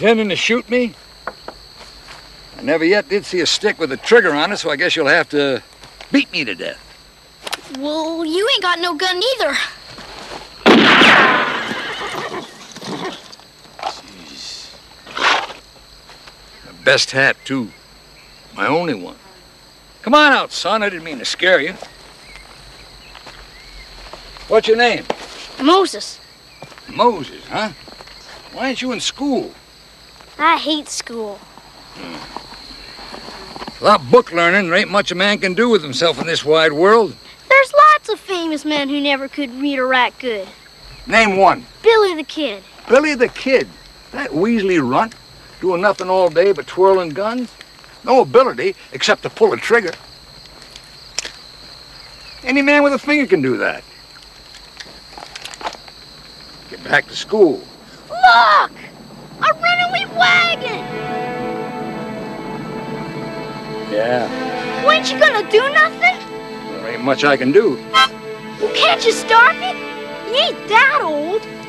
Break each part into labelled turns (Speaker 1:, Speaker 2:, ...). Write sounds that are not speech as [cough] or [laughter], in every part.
Speaker 1: You intending to shoot me? I never yet did see a stick with a trigger on it, so I guess you'll have to beat me to death.
Speaker 2: Well, you ain't got no gun either.
Speaker 1: Jeez. The best hat, too. My only one. Come on out, son. I didn't mean to scare you. What's your name?
Speaker 2: Moses.
Speaker 1: Moses, huh? Why ain't you in school?
Speaker 2: I hate school.
Speaker 1: Without book learning, there ain't much a man can do with himself in this wide world.
Speaker 2: There's lots of famous men who never could read or write good.
Speaker 1: Name one.
Speaker 2: Billy the Kid.
Speaker 1: Billy the Kid. That Weasley runt, doing nothing all day but twirling guns. No ability except to pull a trigger. Any man with a finger can do that. Get back to school.
Speaker 2: Look! A runaway wagon!
Speaker 1: Yeah.
Speaker 2: Well, ain't you gonna do nothing?
Speaker 1: There ain't much I can do.
Speaker 2: Well, can't you start it? You ain't that old.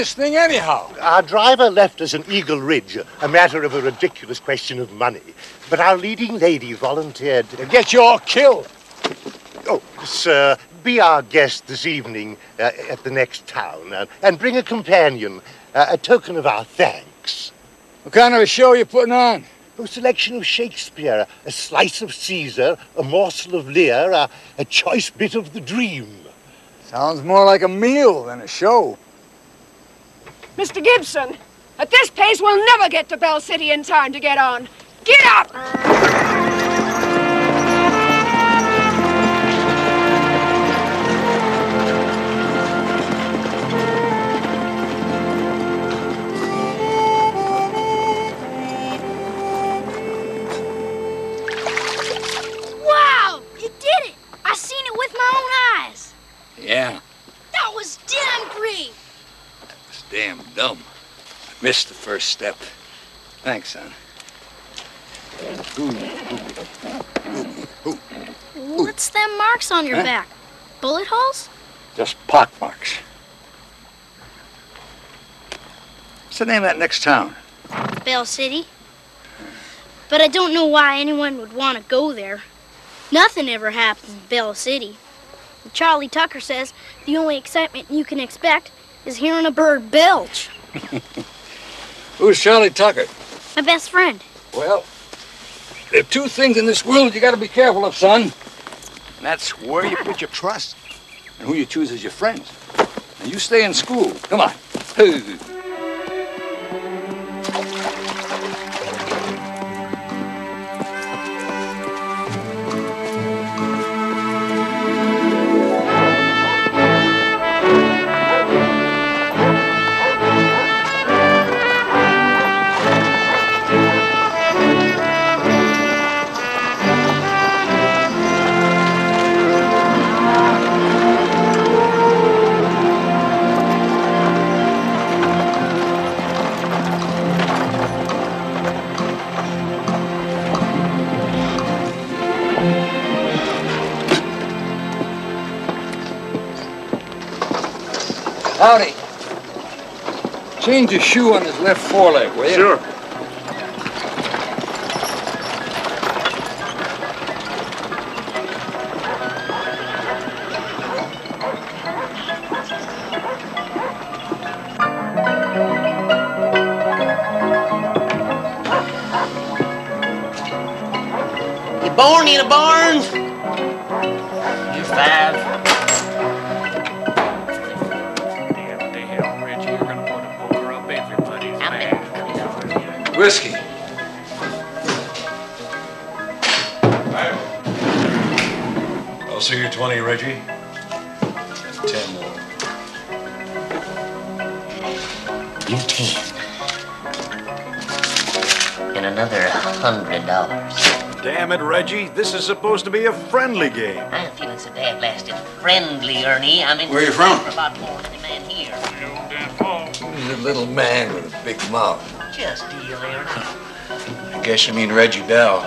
Speaker 1: This thing anyhow?
Speaker 3: Our driver left us an Eagle Ridge, a matter of a ridiculous question of money. But our leading lady volunteered.
Speaker 1: To get your kill.
Speaker 3: Oh, sir, be our guest this evening uh, at the next town uh, and bring a companion, uh, a token of our thanks.
Speaker 1: What kind of a show are you putting on?
Speaker 3: A selection of Shakespeare, a slice of Caesar, a morsel of Lear, a, a choice bit of the dream.
Speaker 1: Sounds more like a meal than a show.
Speaker 4: Mr. Gibson, at this pace, we'll never get to Bell City in time to get on. Get up!
Speaker 2: Wow! You did it! I seen it with my own eyes.
Speaker 1: Yeah,
Speaker 2: damn
Speaker 1: dumb. I missed the first step. Thanks, son.
Speaker 2: What's them marks on your
Speaker 1: huh?
Speaker 2: back? Bullet holes?
Speaker 1: Just pock marks. What's the name of that next town?
Speaker 2: Bell City. But I don't know why anyone would want to go there. Nothing ever happens in Bell City. Charlie Tucker says the only excitement you can expect is hearing a bird belch. [laughs]
Speaker 1: Who's Charlie Tucker?
Speaker 2: My best friend.
Speaker 1: Well, there are two things in this world you gotta be careful of, son. And that's where you put your trust and who you choose as your friends. Now you stay in school. Come on. [laughs] Howdy. Change your shoe on his left foreleg, will you?
Speaker 5: Sure.
Speaker 6: You born in a barn?
Speaker 1: Whiskey.
Speaker 5: I'll see you 20, Reggie. 10 more.
Speaker 6: You ten. And another hundred dollars.
Speaker 5: Damn it, Reggie. This is supposed to be a friendly game.
Speaker 6: I'm feeling so damn blasted friendly, Ernie. I'm in
Speaker 1: Where you from?
Speaker 6: for about more than a man here.
Speaker 7: You old damn.
Speaker 1: He's a little man with a big mouth.
Speaker 6: Just deal, Ernie.
Speaker 8: I guess you mean Reggie Bell.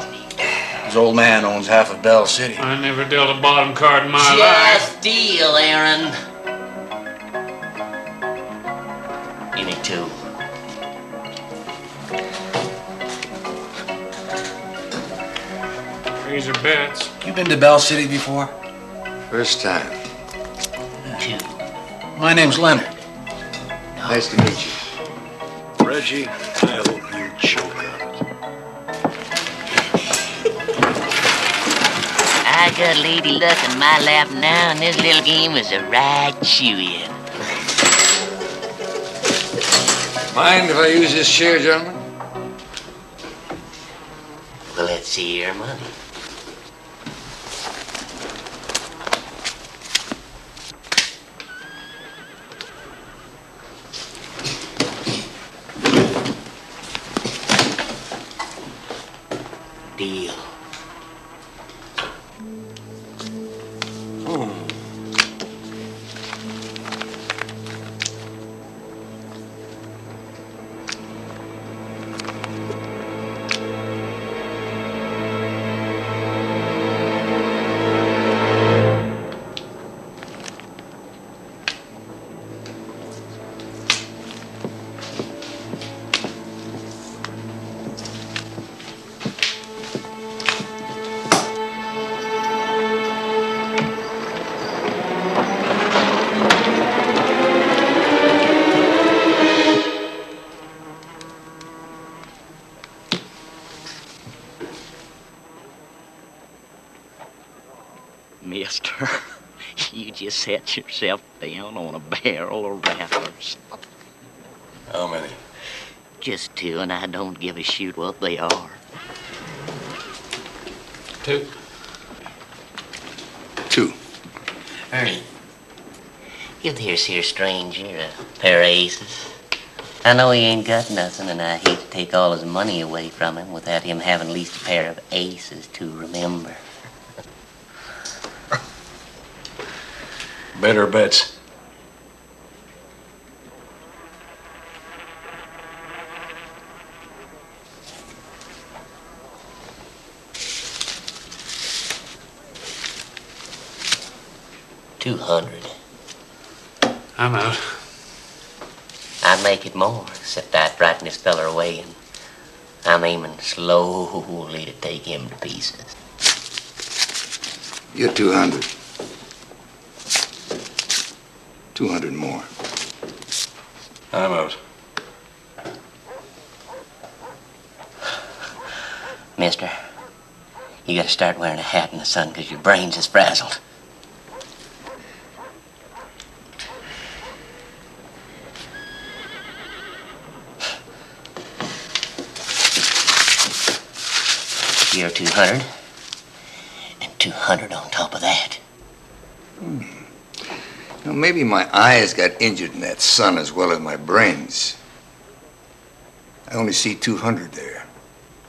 Speaker 8: His old man owns half of Bell City.
Speaker 7: I never dealt a bottom card in my life.
Speaker 6: Just deal, Aaron. Give me two.
Speaker 7: These are bets.
Speaker 8: You been to Bell City before?
Speaker 1: First time.
Speaker 6: Two.
Speaker 8: My name's Leonard.
Speaker 1: Nice to meet you.
Speaker 5: Reggie, I
Speaker 6: got Lady Luck in my lap now, and this little game is a right chew-in.
Speaker 1: Mind if I use this chair, gentlemen?
Speaker 6: Well, let's see your money. Deal. Set yourself down on a barrel of rattlers.
Speaker 5: How many?
Speaker 6: Just two, and I don't give a shoot what they are.
Speaker 7: Two.
Speaker 1: Two.
Speaker 6: Ernie, give this here stranger a pair of aces. I know he ain't got nothing, and I hate to take all his money away from him without him having at least a pair of aces to remember.
Speaker 5: Better bets.
Speaker 6: Two hundred.
Speaker 7: I'm out.
Speaker 6: I'm make it more, except I frighten this feller away and I'm aiming slowly to take him to pieces.
Speaker 1: You're 200. 200 more.
Speaker 8: I'm out.
Speaker 6: Mister, you gotta start wearing a hat in the sun because your brains is frazzled. You're 200, and 200 on top of that.
Speaker 1: Know, maybe my eyes got injured in that sun as well as my brains. I only see 200 there.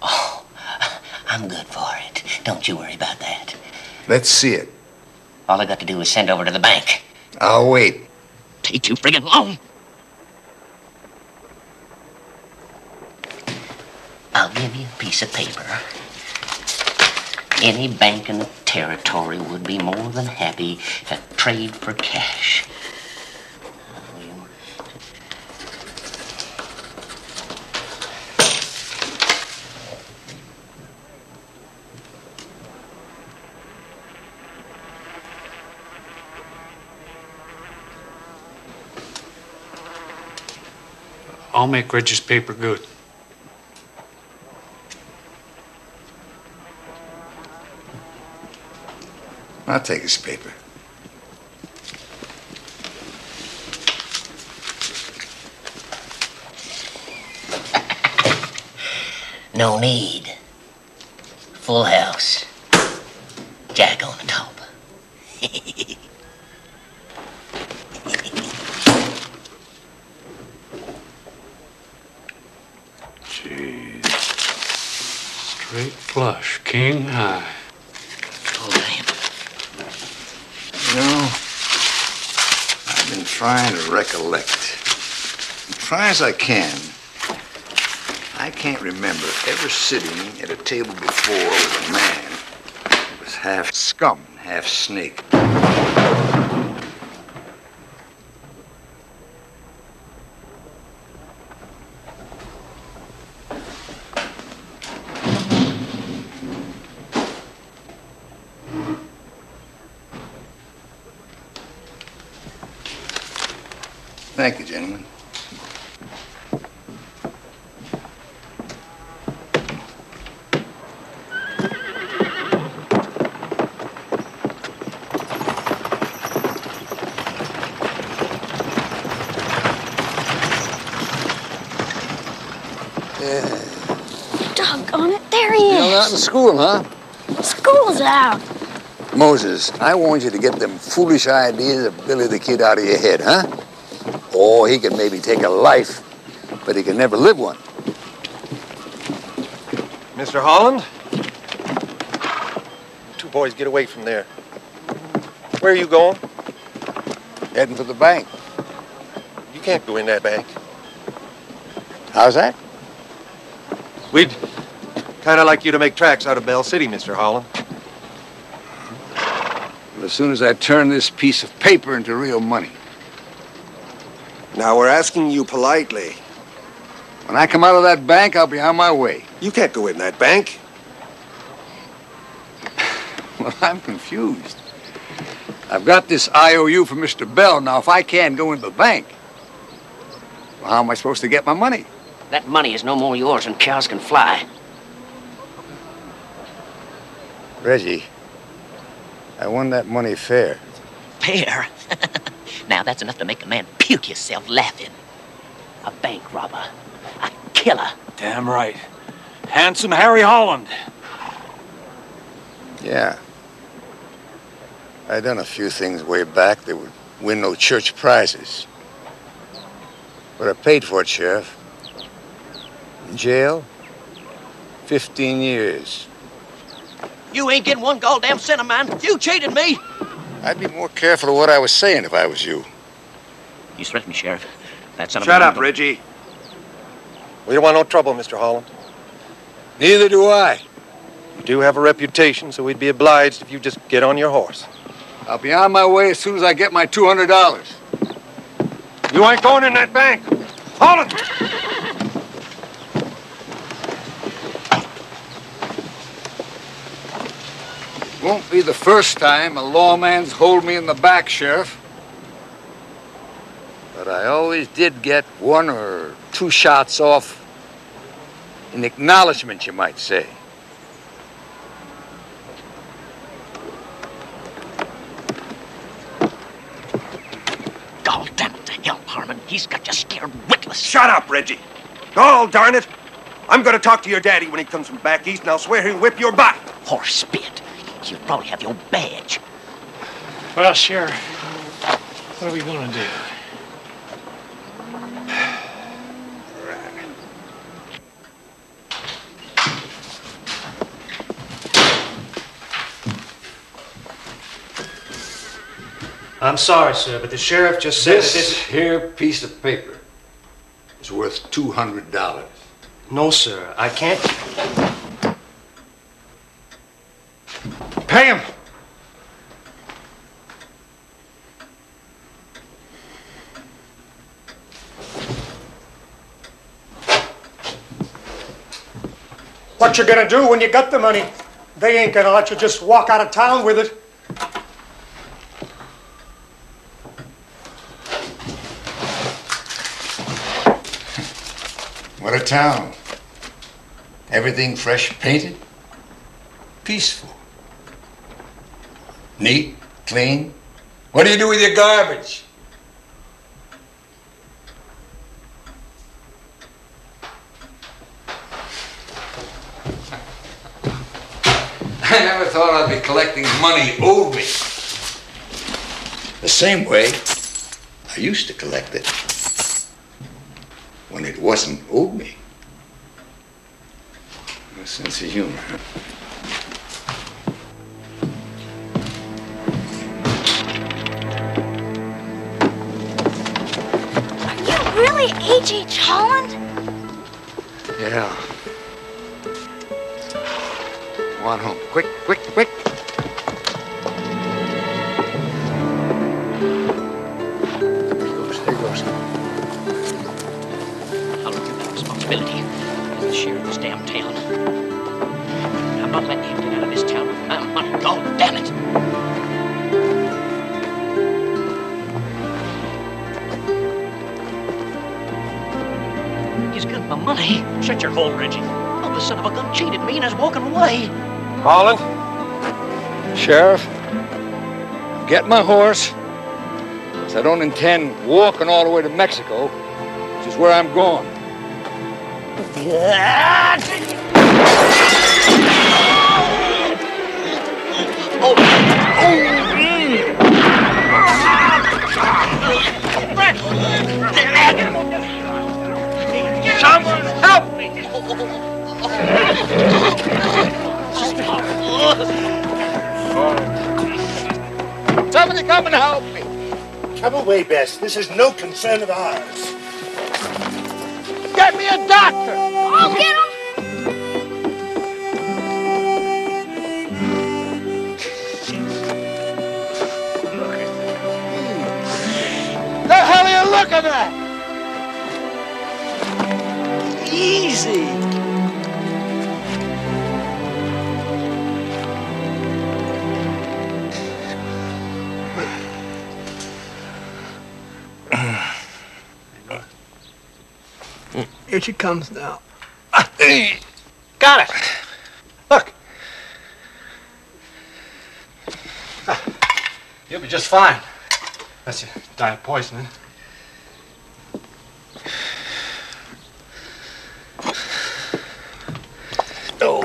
Speaker 6: Oh, [laughs] I'm good for it. Don't you worry about that.
Speaker 1: Let's see it.
Speaker 6: All I got to do is send over to the bank.
Speaker 1: I'll wait.
Speaker 6: Take too friggin' long. I'll give you a piece of paper. Any bank in the territory would be more than happy to trade for cash.
Speaker 7: I'll make Reggie's paper good.
Speaker 1: I'll take his paper.
Speaker 6: No need. Full house. Jack on the top.
Speaker 7: Jeez. Straight flush, king high.
Speaker 6: Oh, damn.
Speaker 1: You know, I've been trying to recollect. Try as I can, I can't remember ever sitting at a table before with a man who was half scum, half snake. Thank you, gentlemen.
Speaker 2: Doggone it, there he
Speaker 1: Still not in school, huh?
Speaker 2: School's out.
Speaker 1: Moses, I want you to get them foolish ideas of Billy the Kid out of your head, huh? Oh, he can maybe take a life, but he can never live one.
Speaker 9: Mr. Holland? Two boys, get away from there. Where are you going?
Speaker 1: Heading for the bank.
Speaker 9: You can't go in that bank.
Speaker 1: How's that?
Speaker 9: We'd kind of like you to make tracks out of Bell City, Mr. Holland.
Speaker 1: Well, as soon as I turn this piece of paper into real money.
Speaker 9: Now, we're asking you politely.
Speaker 1: When I come out of that bank, I'll be on my way.
Speaker 9: You can't go in that bank. [sighs]
Speaker 1: Well, I'm confused. I've got this IOU from Mr. Bell. Now, if I can't go into the bank, well, how am I supposed to get my money?
Speaker 6: That money is no more yours than cows can fly.
Speaker 1: Reggie, I won that money fair.
Speaker 6: Fair. [laughs] now that's enough to make a man puke himself laughing. A bank robber. A killer.
Speaker 7: Damn right. Handsome Harry Holland.
Speaker 1: Yeah. I done a few things way back that would win no church prizes. But I paid for it, Sheriff. In jail, 15 years.
Speaker 6: You ain't getting one goddamn cent of mine. You cheated me.
Speaker 1: I'd be more careful of what I was saying if I was you.
Speaker 6: You threatened me, Sheriff. That son
Speaker 9: Shut up, Reggie. We don't want no trouble, Mr. Holland.
Speaker 1: Neither do I.
Speaker 9: You do have a reputation, so we'd be obliged if you just get on your horse.
Speaker 1: I'll be on my way as soon as I get my $200.
Speaker 9: You ain't going in that bank. Holland!
Speaker 1: Won't be the first time a lawman's hold me in the back, Sheriff. But I always did get one or two shots off in acknowledgement, you might say.
Speaker 10: God damn it to hell, Harmon. He's got you scared witless.
Speaker 9: Shut up, Reggie. Oh, darn it. I'm going to talk to your daddy when he comes from back east, and I'll swear he'll whip your butt.
Speaker 10: Horse spit. You probably have your badge.
Speaker 11: Well, Sheriff, what are we gonna do?
Speaker 12: I'm sorry, sir, but the sheriff just said
Speaker 1: This
Speaker 12: that this...
Speaker 1: here piece of paper is worth $200.
Speaker 12: No, sir, I can't...
Speaker 13: What you gonna do when you got the money? They ain't gonna let you just walk out of town with it. [laughs]
Speaker 1: What a town. Everything fresh painted. Peaceful. Neat, clean. What do you do with your garbage? I never thought I'd be collecting money owed me. The same way I used to collect it when it wasn't owed me. A sense of humor. huh?
Speaker 2: You really H.H. Holland?
Speaker 1: Yeah. One home. Quick, quick,
Speaker 12: Holland?
Speaker 1: Sheriff, get my horse. 'cause I don't intend walking all the way to Mexico, which is where I'm going. Oh, oh.
Speaker 10: Someone help me!
Speaker 1: Somebody come and help me.
Speaker 3: Come away, Bess. This is no concern of ours.
Speaker 1: Get me a doctor.
Speaker 2: I'll get him.
Speaker 13: Here she comes now.
Speaker 10: Got it.
Speaker 13: Look, ah.
Speaker 11: You'll be just fine. Unless oh, you die of poisoning.
Speaker 1: Oh,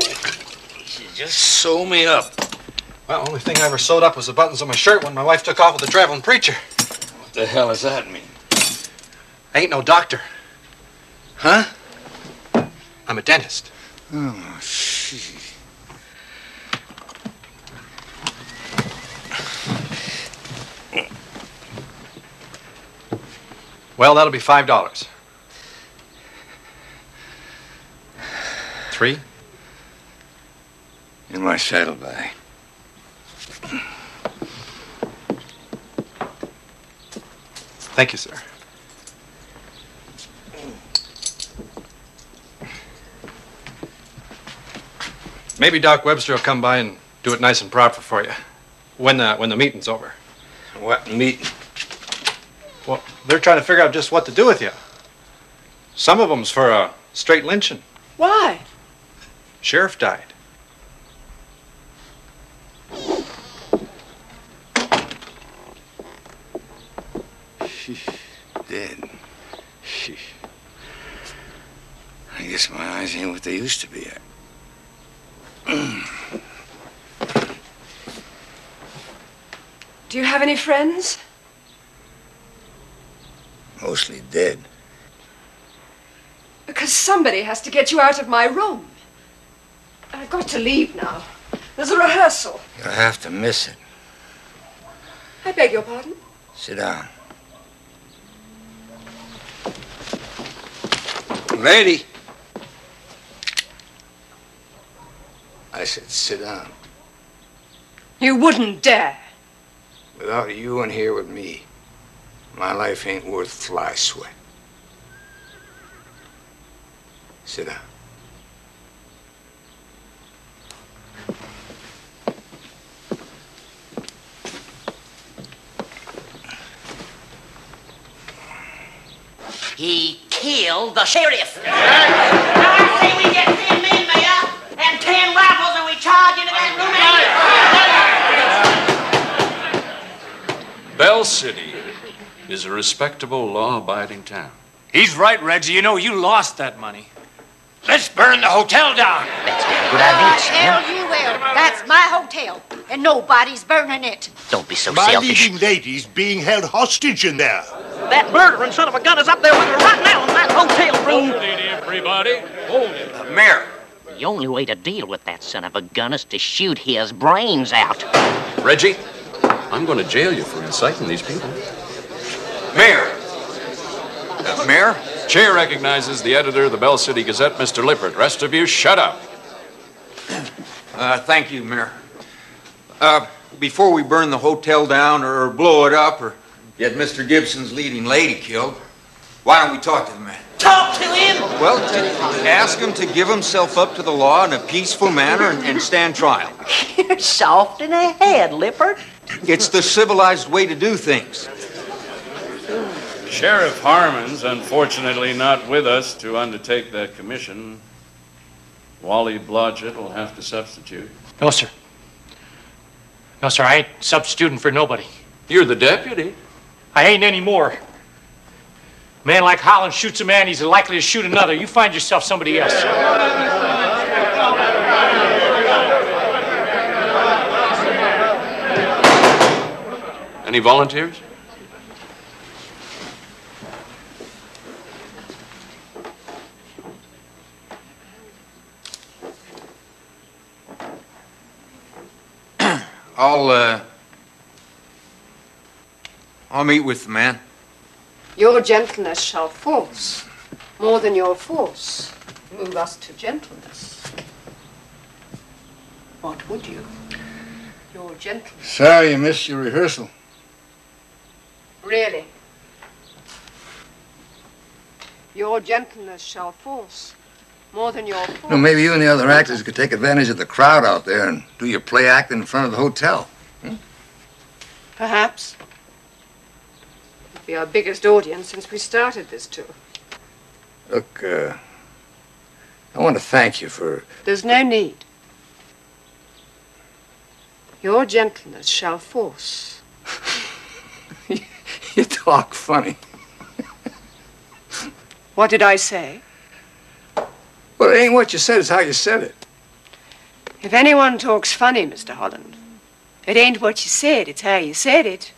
Speaker 1: should just sew me up.
Speaker 11: Well, only thing I ever sewed up was the buttons on my shirt when my wife took off with the traveling preacher.
Speaker 1: What the hell does that mean?
Speaker 11: I ain't no doctor.
Speaker 1: Huh?
Speaker 11: I'm a dentist.
Speaker 1: Oh, shit.
Speaker 11: Well, that'll be five dollars. Three?
Speaker 1: In my saddlebag.
Speaker 11: Thank you, sir. Maybe Doc Webster will come by and do it nice and proper for you when the, when the meeting's over.
Speaker 1: What meeting?
Speaker 11: Well, they're trying to figure out just what to do with you. Some of them's for a straight lynching.
Speaker 4: Why?
Speaker 11: Sheriff died.
Speaker 1: Shh, dead. Sheesh. I guess my eyes ain't what they used to be.
Speaker 4: Do you have any friends?
Speaker 1: Mostly dead.
Speaker 4: Because somebody has to get you out of my room. I've got to leave now. There's a rehearsal.
Speaker 1: You'll have to miss it.
Speaker 4: I beg your pardon.
Speaker 1: Sit down. Lady. I said sit down.
Speaker 4: You wouldn't dare.
Speaker 1: Without you in here with me, my life ain't worth fly sweat. Sit down.
Speaker 10: He killed the sheriff. I and ten rifles, and we charge into that room.
Speaker 14: Bell City is a respectable, law-abiding town.
Speaker 15: He's right, Reggie. You know, you lost that money. Let's burn the hotel down.
Speaker 10: That's a good idea,
Speaker 6: Hell
Speaker 10: Sam.
Speaker 6: you will. That's my hotel, and nobody's burning it.
Speaker 10: Don't be so
Speaker 3: My
Speaker 10: selfish.
Speaker 3: leading lady's being held hostage in there.
Speaker 10: That murdering son of a gun is up there with her right now in that hotel room.
Speaker 14: Hold it, everybody. Hold it.
Speaker 10: Mayor. The only way to deal with that son of a gun is to shoot his brains out.
Speaker 14: Reggie, I'm going to jail you for inciting these people.
Speaker 12: Mayor. Uh, Mayor?
Speaker 14: Chair recognizes the editor of the Bell City Gazette, Mr. Lippert. Rest of you, shut up.
Speaker 12: Uh, thank you, Mayor. Uh, before we burn the hotel down or blow it up or get Mr. Gibson's leading lady killed, why don't we talk to the man?
Speaker 10: Talk to him.
Speaker 12: Well, ask him to give himself up to the law in a peaceful manner and, and stand trial. [laughs]
Speaker 10: You're soft in the head, Lippert.
Speaker 12: It's the civilized way to do things.
Speaker 14: Sheriff Harmon's unfortunately not with us to undertake that commission. Wally Blodgett will have to substitute.
Speaker 15: No, sir. No, sir, I ain't substituting for nobody.
Speaker 14: You're the deputy.
Speaker 15: I ain't anymore. A man like Holland shoots a man, he's likely to shoot another. You find yourself somebody else.
Speaker 14: Any volunteers?
Speaker 12: I'll, uh, I'll meet with the man.
Speaker 4: Your gentleness shall force, more than your force, move us to gentleness. What would you? Your gentleness.
Speaker 1: Sorry you missed your rehearsal.
Speaker 4: Really? Your gentleness shall force, more than your force.
Speaker 1: No, maybe you and the other actors could take advantage of the crowd out there and do your play acting in front of the hotel.
Speaker 4: Perhaps. Be our biggest audience since we started this tour.
Speaker 1: Look, uh, I want to thank you for.
Speaker 4: There's no need. Your gentleness shall force. [laughs]
Speaker 1: You talk funny.
Speaker 4: What did I say?
Speaker 1: Well, it ain't what you said, it's how you said it.
Speaker 4: If anyone talks funny, Mr. Holland, it ain't what you said, it's how you said it.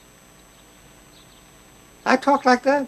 Speaker 1: I talk like that?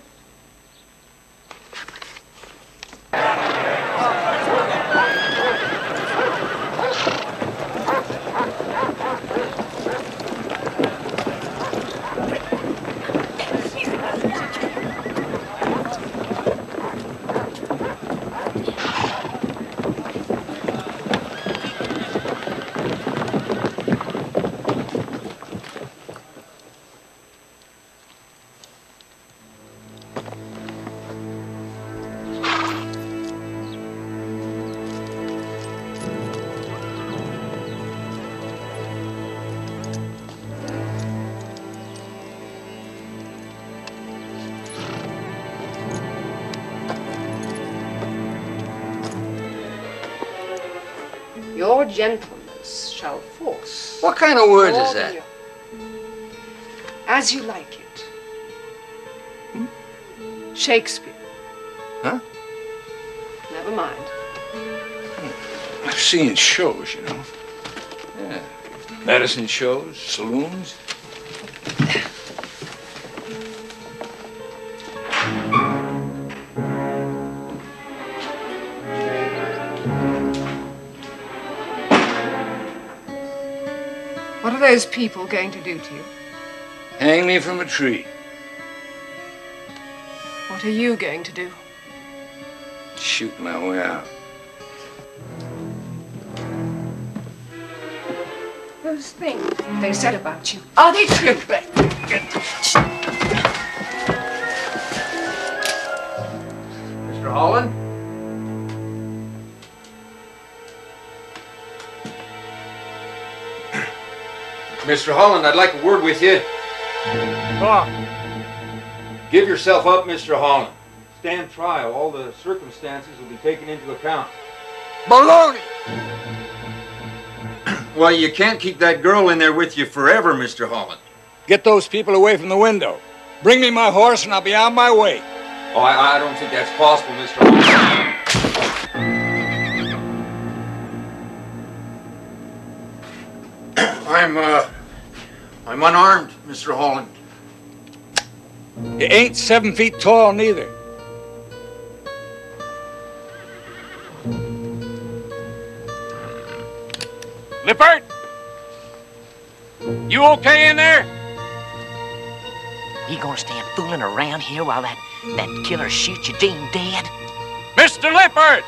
Speaker 4: Gentleness shall force.
Speaker 16: What kind of
Speaker 4: more
Speaker 16: is that?
Speaker 4: As you like it. Hmm? Shakespeare.
Speaker 1: Huh?
Speaker 4: Never mind. Hmm.
Speaker 1: I've seen shows, you know. Yeah. Medicine shows, saloons.
Speaker 4: Those people going to do to you?
Speaker 1: Hang me from a tree.
Speaker 4: What are you going to do?
Speaker 1: Shoot my way out.
Speaker 4: Those things they said about you. Are they true?
Speaker 12: Mr. Holland, I'd like a word with you.
Speaker 13: Go on.
Speaker 12: Give yourself up, Mr. Holland. Stand trial. All the circumstances will be taken into account.
Speaker 1: Baloney! [clears throat]
Speaker 12: Well, you can't keep that girl in there with you forever, Mr. Holland.
Speaker 1: Get those people away from the window. Bring me my horse and I'll be on my way.
Speaker 12: Oh, I, I don't think that's possible, Mr. Holland. I'm, uh, I'm unarmed, Mr. Holland.
Speaker 1: You ain't seven feet tall neither. Lippert! You okay in there?
Speaker 10: You gonna stand fooling around here while that, that killer shoots you Dean dead?
Speaker 1: Mr. Lippert!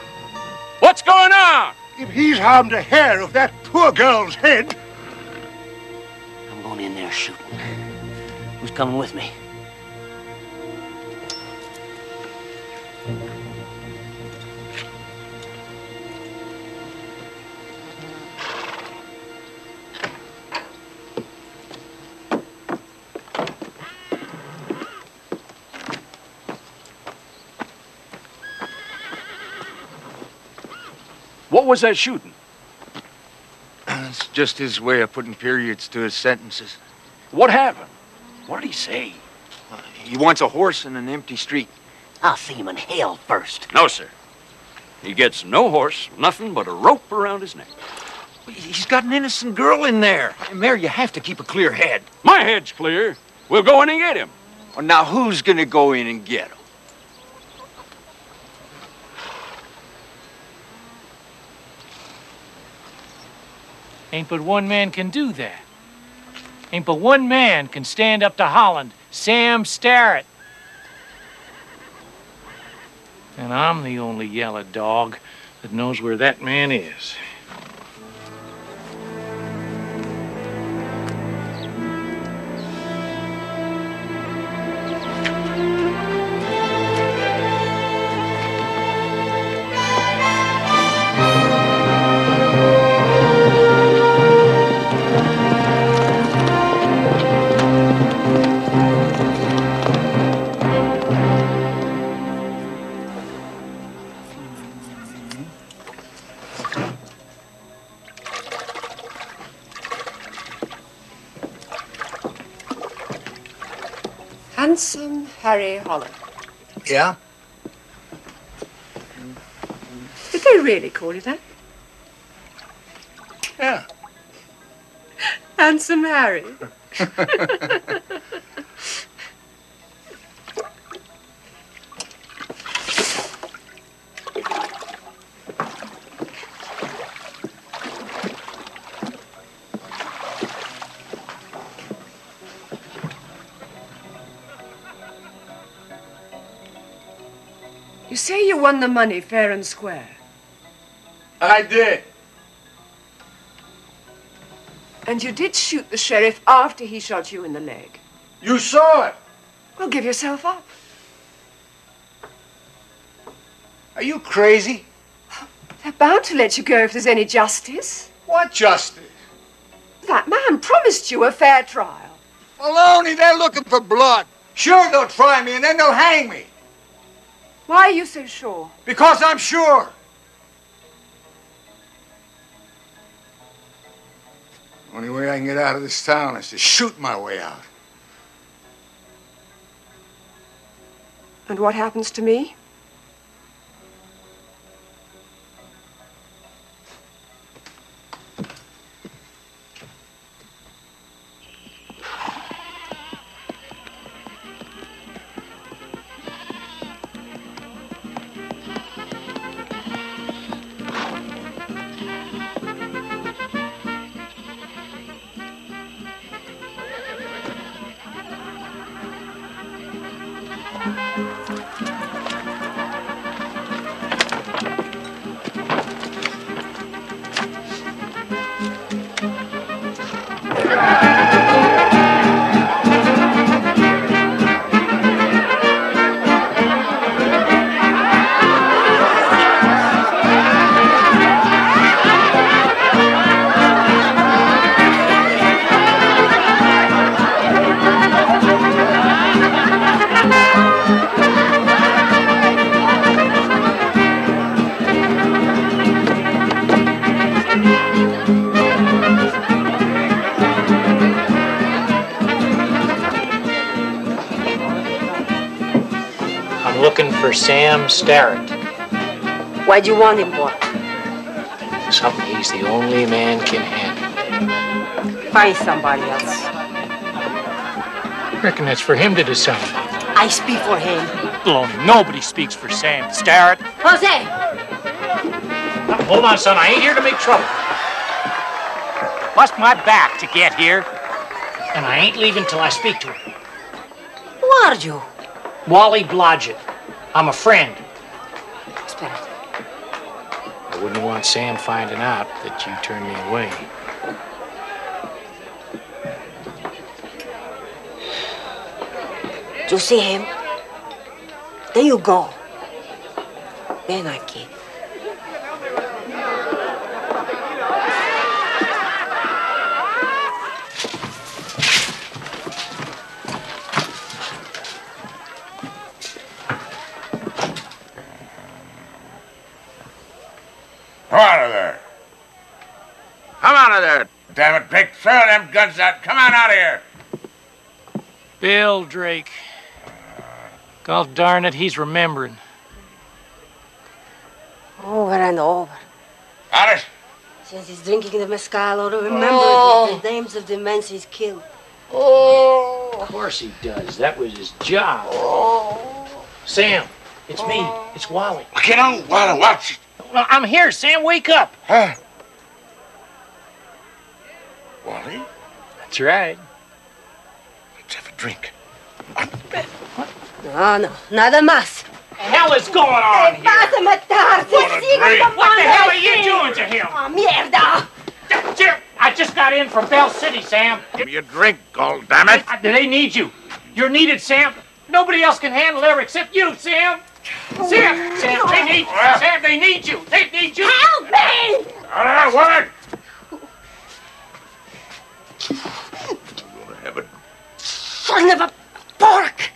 Speaker 1: What's going on?
Speaker 3: If he's harmed a hair of that poor girl's head,
Speaker 10: I'm going in there shooting. Who's coming with me?
Speaker 8: What was that shooting?
Speaker 1: It's just his way of putting periods to his sentences.
Speaker 8: What happened? What did he say?
Speaker 12: Uh, he wants a horse in an empty street.
Speaker 10: I'll see him in hell first.
Speaker 8: No, sir. He gets no horse, nothing but a rope around his neck.
Speaker 12: He's got an innocent girl in there. Mayor, you have to keep a clear head.
Speaker 8: My head's clear. We'll go in and get him.
Speaker 12: Well, now, who's going to go in and get him?
Speaker 15: Ain't but one man can do that. Ain't but one man can stand up to Holland, Sam Starret. And I'm the only yellow dog that knows where that man is.
Speaker 4: Harry Holland.
Speaker 16: Yeah?
Speaker 4: Did they really call you that?
Speaker 16: Yeah.
Speaker 4: Handsome Harry. [laughs] won the money fair and square.
Speaker 1: I did.
Speaker 4: And you did shoot the sheriff after he shot you in the leg.
Speaker 1: You saw it.
Speaker 4: Well, give yourself up.
Speaker 1: Are you crazy?
Speaker 4: They're bound to let you go if there's any justice.
Speaker 1: What justice?
Speaker 4: That man promised you a fair trial.
Speaker 1: Maloney, they're looking for blood. Sure, they'll try me and then they'll hang me.
Speaker 4: Why are you so sure?
Speaker 1: Because I'm sure.
Speaker 8: Only way I can get out of this town is to shoot my way out.
Speaker 4: And what happens to me?
Speaker 15: Sam Starret.
Speaker 17: Why'd you want him for?
Speaker 15: Something he's the only man can handle.
Speaker 17: Find somebody else.
Speaker 15: I Reckon that's for him to decide.
Speaker 17: I speak for him.
Speaker 15: Baloney. Nobody speaks for Sam Starret.
Speaker 17: Jose!
Speaker 15: Now, hold on, son. I ain't here to make trouble. Bust my back to get here, and I ain't leaving till I speak to him.
Speaker 17: Who are you?
Speaker 15: Wally Blodgett. I'm a friend.
Speaker 17: Espera.
Speaker 15: I wouldn't want Sam finding out that you turned me away.
Speaker 17: You see him? There you go. Then I kid.
Speaker 18: Come out of there. Come out of there. Damn it, Pick. Throw them guns out. Come on out of here.
Speaker 15: Bill Drake. God darn it, he's remembering.
Speaker 17: Over and over.
Speaker 18: Got it?
Speaker 17: Since he's drinking the mezcal, or remember
Speaker 15: Oh.
Speaker 17: the names of the men he's killed. Oh.
Speaker 15: Of course he does. That was his job. Oh. Sam, it's me. Oh. It's Wally.
Speaker 18: Get on, Wally. Watch.
Speaker 15: Well, I'm here, Sam. Wake up.
Speaker 18: Huh? Wally?
Speaker 15: That's right.
Speaker 18: Let's have a drink. What?
Speaker 17: No, no, nada más.
Speaker 15: The hell is going on
Speaker 17: Te vas a matar. Sigue
Speaker 15: What the hell are you doing to him?
Speaker 17: Ah, mierda.
Speaker 15: Jim, I just got in from Bell City, Sam.
Speaker 18: Give me a drink, God damn it.
Speaker 15: Uh, They need you. You're needed, Sam. Nobody else can handle it except you, Sam. Sam, Sam, they need Sam, they need you. They need you.
Speaker 17: Help me!
Speaker 18: Out of that woman. I'm gonna have a
Speaker 17: Son of a pork!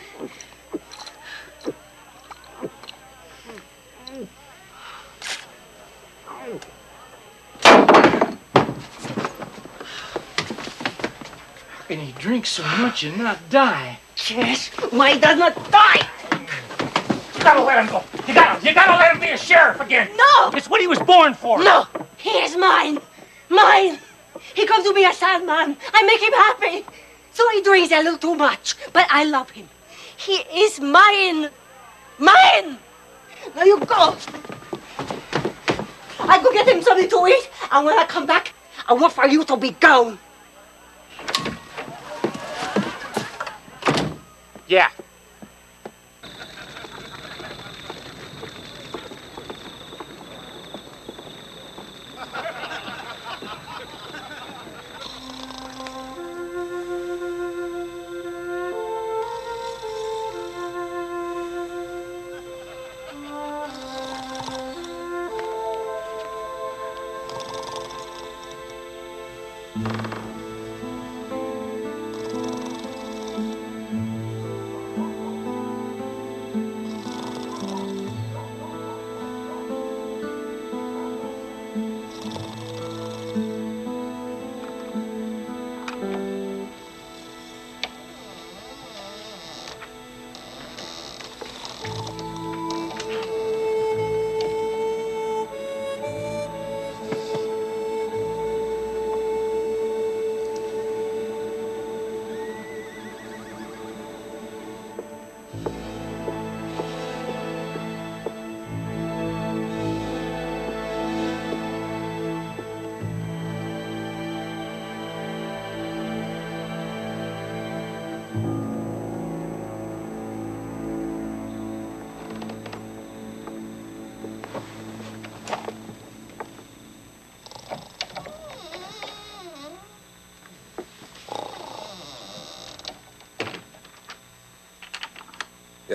Speaker 15: And he drinks so much and not die.
Speaker 17: Yes, why he does not die?
Speaker 15: You gotta let him go. You gotta, you gotta let him be a sheriff again.
Speaker 17: No!
Speaker 15: It's what he was born for.
Speaker 17: No! He is mine! Mine! He comes to be a sad man. I make him happy. So he drinks a little too much. But I love him. He is mine! Mine! Now you go! I go get him something to eat, and when I come back, I want for you to be gone.
Speaker 15: Yeah.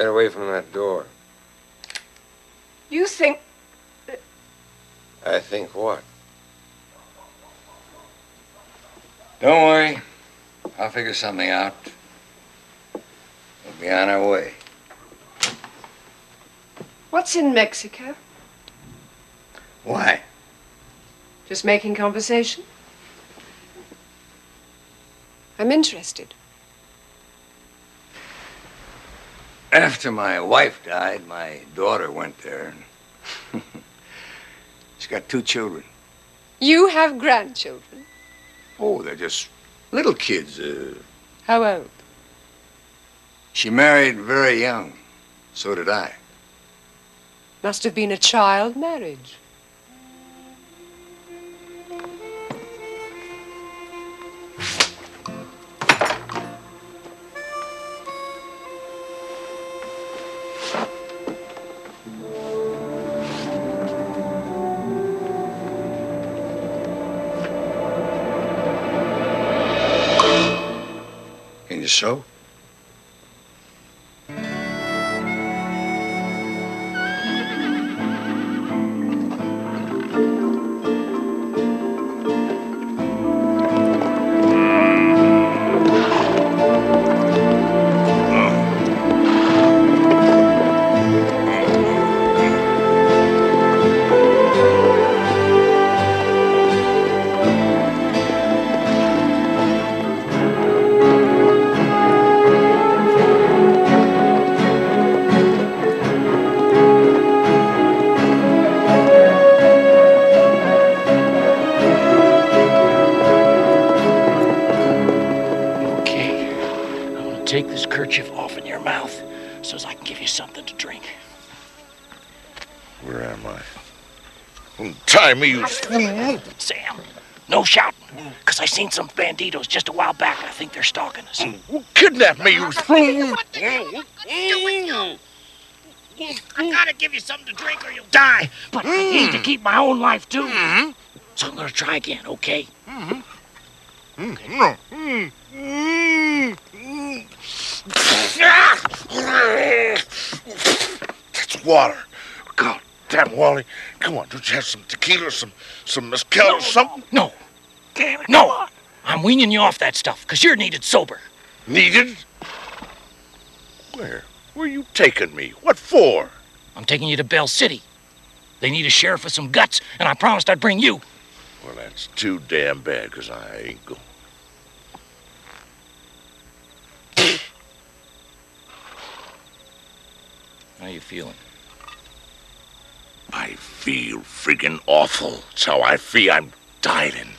Speaker 19: Get away from that door.
Speaker 4: You think
Speaker 19: I think what?
Speaker 1: Don't worry. I'll figure something out. We'll be on our way.
Speaker 4: what's in Mexico?
Speaker 1: Why?
Speaker 4: Just making conversation? I'm interested.
Speaker 1: After my wife died, my daughter went there. and [laughs] She's got two children.
Speaker 4: You have grandchildren.
Speaker 1: Oh, they're just little kids. Uh,
Speaker 4: How old?
Speaker 1: she married very young. So did I.
Speaker 4: Must have been a child marriage.
Speaker 1: Can
Speaker 15: banditos just a while back. I think they're stalking us. Mm.
Speaker 18: Kidnap me, you fool! Mm.
Speaker 15: I gotta give you something to drink or you'll die. But I need to mm. keep my own life too. Mm-hmm. So I'm gonna try again, okay?
Speaker 18: No. That's water. God damn, Wally. Come on, don't you have some tequila, some some mezcal or something?
Speaker 15: No. Damn it. No. I'm weaning you off that stuff, because you're needed sober.
Speaker 18: Needed? Where? Where you taking me? What for?
Speaker 15: I'm taking you to Bell City. They need a sheriff with some guts, and I promised I'd bring you.
Speaker 18: Well, that's too damn bad, because I ain't going.
Speaker 15: How you feeling?
Speaker 18: I feel friggin' awful. That's how I feel. I'm dying.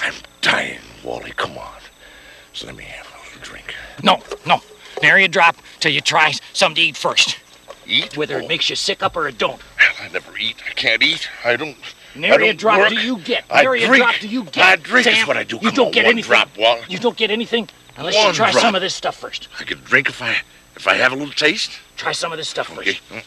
Speaker 18: I'm dying, Wally. Come on. So let me have a little drink.
Speaker 15: No, no. Nary a drop till you try something to eat first.
Speaker 18: Eat?
Speaker 15: Whether it makes you sick up or it don't.
Speaker 18: I never eat. I can't eat. I don't. I
Speaker 15: Nary a
Speaker 18: don't
Speaker 15: drop
Speaker 18: work.
Speaker 15: do you get.
Speaker 18: I
Speaker 15: Nary a
Speaker 18: drink.
Speaker 15: drop do you get.
Speaker 18: I drink is what I do.
Speaker 15: You
Speaker 18: Come
Speaker 15: don't
Speaker 18: on,
Speaker 15: get anything.
Speaker 18: drop, Wally.
Speaker 15: You don't get anything unless
Speaker 18: One
Speaker 15: you try
Speaker 18: drop.
Speaker 15: some of this stuff first.
Speaker 18: I can drink if I if I have a little taste.
Speaker 15: Try some of this stuff first.
Speaker 18: Mm.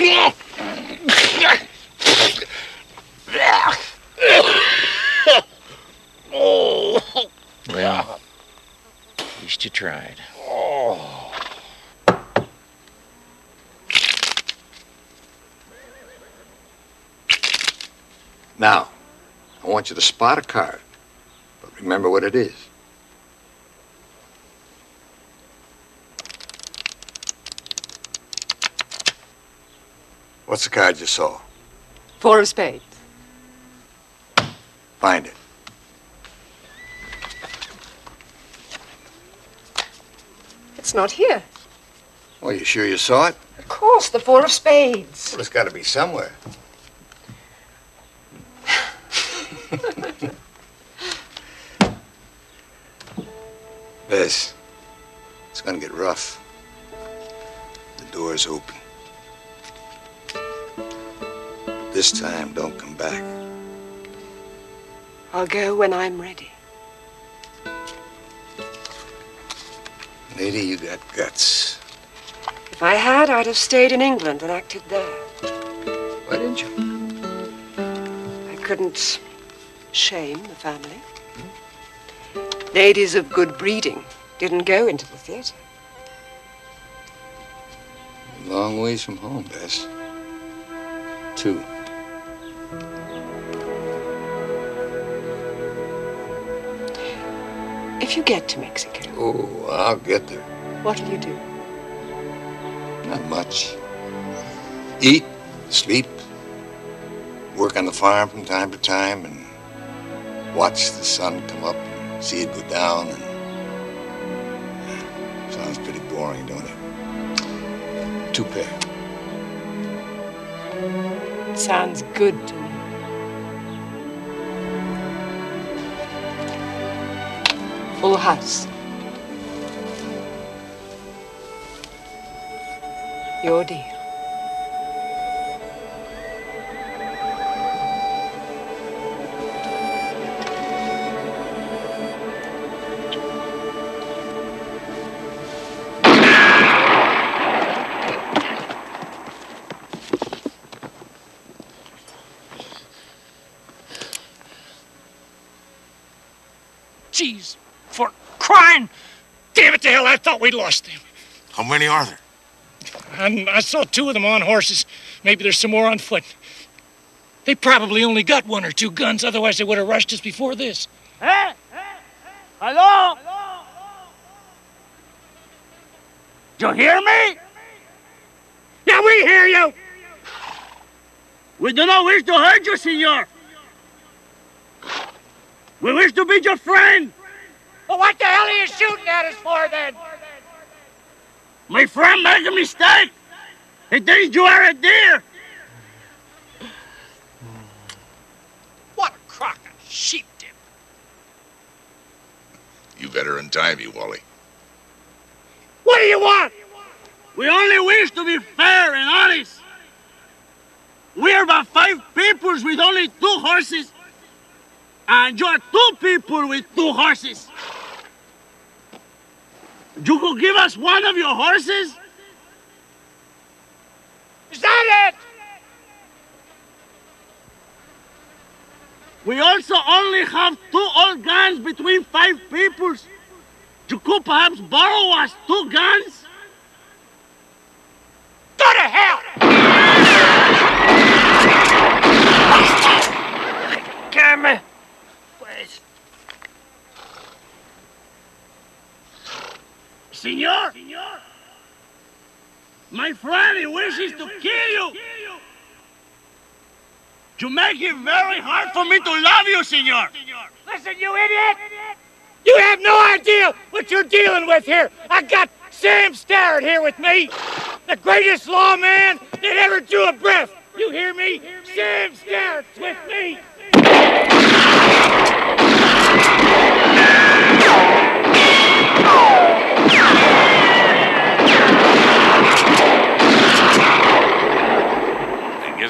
Speaker 15: Well, at least you tried.
Speaker 16: Now, I want you to spot a card, but remember what it is. What's the card you saw?
Speaker 4: Four of spades.
Speaker 16: Find it.
Speaker 4: It's not here.
Speaker 16: Well, you sure you saw it?
Speaker 4: Of course, the four of spades.
Speaker 16: Well, it's got to be somewhere. [laughs] Bess, it's gonna get rough. The door's open. This time, don't come back.
Speaker 4: I'll go when I'm ready.
Speaker 16: Lady, you got guts.
Speaker 4: If I had, I'd have stayed in England and acted there. Why didn't you? I couldn't shame the family. Ladies of good breeding didn't go into the theater.
Speaker 1: Long ways from home, Bess. Two.
Speaker 4: If you get to Mexico,
Speaker 1: Oh, I'll get there.
Speaker 4: what'll you do?
Speaker 1: Not much. Eat, sleep, work on the farm from time to time, and watch the sun come up and see it go down. And sounds pretty boring, don't it? Two pair.
Speaker 4: Sounds good to Full house. Your deal.
Speaker 15: Hell, I thought we'd lost them.
Speaker 18: How many are there?
Speaker 15: And I saw two of them on horses. Maybe there's some more on foot. They probably only got one or two guns, otherwise they would have rushed us before this.
Speaker 20: Hey! Hello? Do you hear me?
Speaker 15: Yeah, we hear you!
Speaker 20: We do not wish to hurt you, senor. We wish to be your friend.
Speaker 15: Well, what the hell are you shooting at us for then?
Speaker 20: My friend made a mistake. He thinks you are a deer.
Speaker 15: What a crock of sheep dip.
Speaker 18: You better untie me, Wally.
Speaker 15: What do you want?
Speaker 20: We only wish to be fair and honest. We are about five peoples with only two horses. And you are two people with two horses. You could give us one of your horses?
Speaker 15: Is that it?
Speaker 20: We also only have two old guns between five peoples. You could perhaps borrow us two guns?
Speaker 15: Go to hell!
Speaker 20: Came. Senor, Senor, my friend he wishes to kill you. You make it very hard for me to love you, senor.
Speaker 15: Listen, you idiot! You have no idea what you're dealing with here. I got Sam Starret here with me, the greatest lawman that ever drew a breath. You hear me? Sam Starret's with me.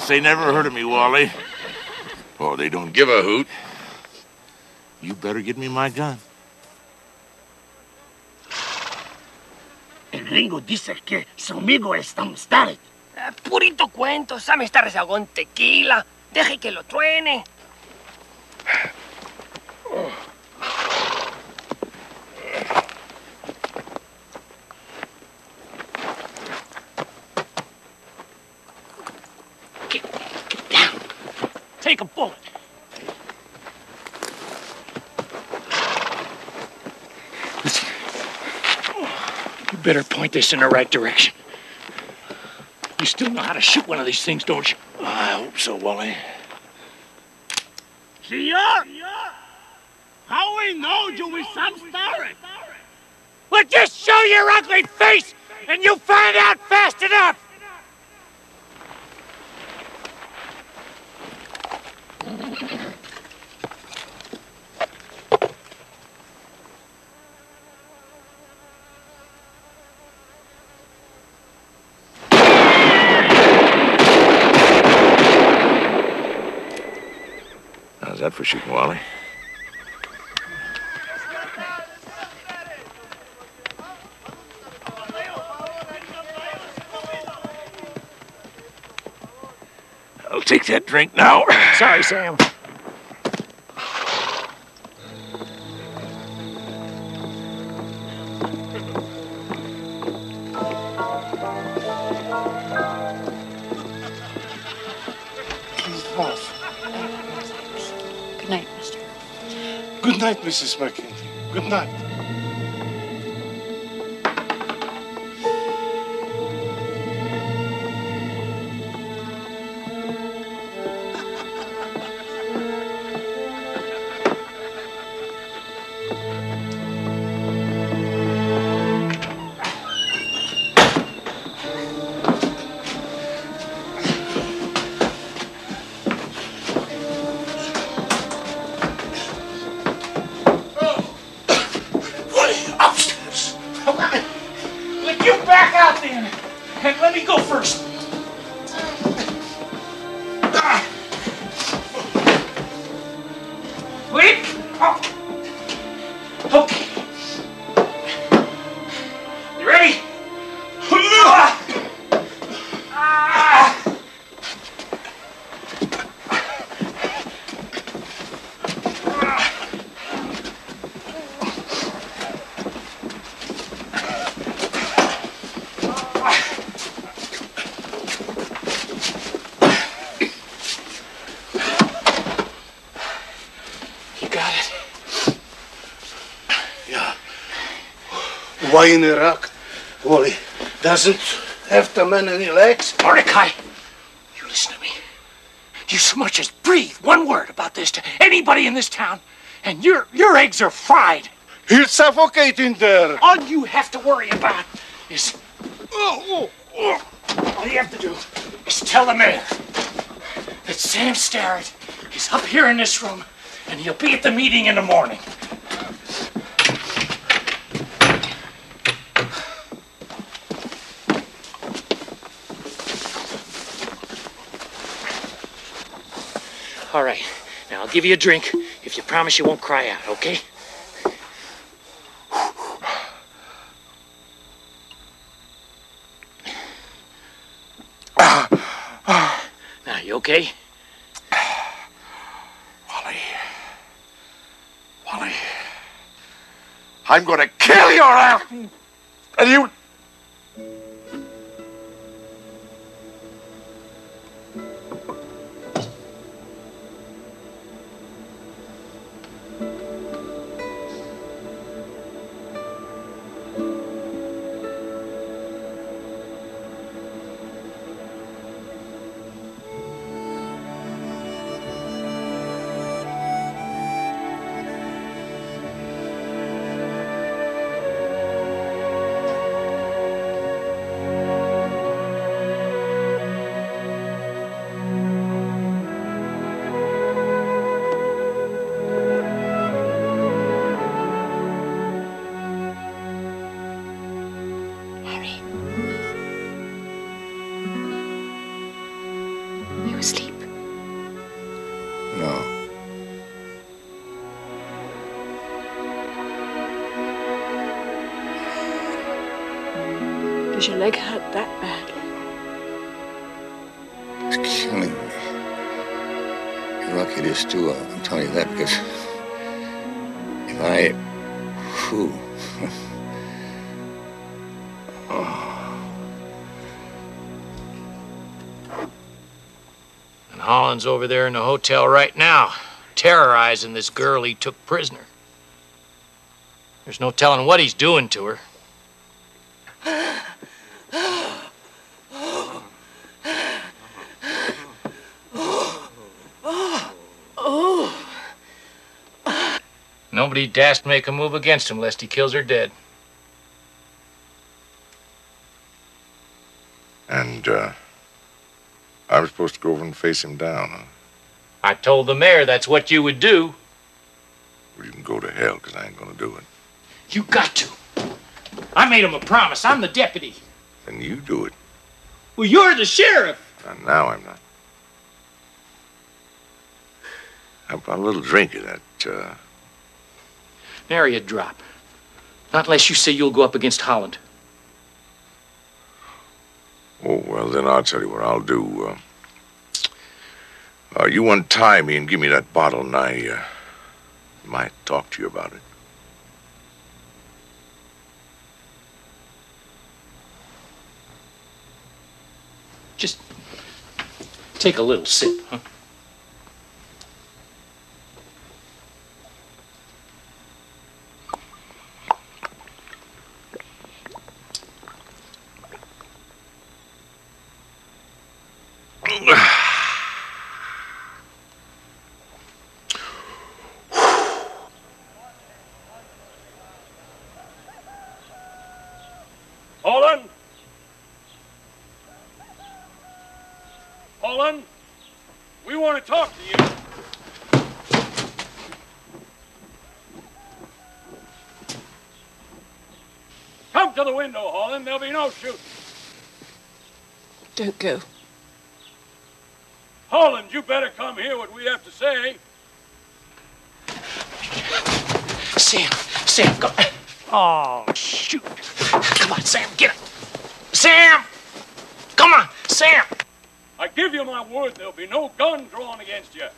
Speaker 18: Guess they never heard of me, Wally. Oh, they don't give a hoot. You better give me my gun.
Speaker 20: El gringo dice que su amigo es Sam Starrett.
Speaker 21: Ah, Purito cuento, Sam está rezagado en tequila. Deje que lo truene.
Speaker 15: Take a bullet. Listen, you better point this in the right direction. You still know how to shoot one of these things, don't you?
Speaker 18: I hope so, Wally.
Speaker 20: Senor, how we know you with some Starret?
Speaker 15: Well, just show your ugly face, and you'll find out fast enough.
Speaker 18: For shooting, Wally? I'll
Speaker 22: take that drink now.
Speaker 15: Sorry, Sam.
Speaker 23: Mrs. Mackenzie. Good night. Why in Iraq? Wally doesn't have the man any legs.
Speaker 15: Mordecai, you listen to me. You so much as breathe one word about this to anybody in this town, and your your eggs are fried.
Speaker 23: He'll suffocate in there.
Speaker 15: All you have to worry about is all you have to do is tell the mayor that Sam Starret is up here in this room, and he'll be at the meeting in the morning. All right. Now I'll give you a drink if you promise you won't cry out, okay? Now, you okay?
Speaker 22: Wally, Wally. I'm gonna kill your ass! And you.
Speaker 1: You
Speaker 15: Over there in the hotel right now, terrorizing this girl he took prisoner. There's no telling what he's doing to her. Nobody das't make a move against him lest he kills her dead.
Speaker 18: And, uh, I'm supposed to go over and face him down, huh?
Speaker 15: I told the mayor that's what you would do.
Speaker 18: Well, you can go to hell, because I ain't gonna do it.
Speaker 15: You got to. I made him a promise. I'm the deputy.
Speaker 18: Then you do it.
Speaker 15: Well, you're the sheriff.
Speaker 18: And now I'm not. How about a little drink of that, uh,
Speaker 15: Nary a drop. Not unless you say you'll go up against Holland.
Speaker 18: Oh, well, then I'll tell you what I'll do. Uh, Uh, you untie me and give me that bottle, and I uh, might talk to you about it.
Speaker 15: Just take a little sip, huh?
Speaker 14: Holland? Holland? We want to talk to you. Come to the window, Holland. There'll be no shooting.
Speaker 4: Don't go.
Speaker 14: Holland, you better come hear what we have to say.
Speaker 15: Sam, Sam, go. Oh, shoot. Come on, Sam, get it. Sam! Come on, Sam!
Speaker 14: I give you my word, there'll be no gun drawn against you.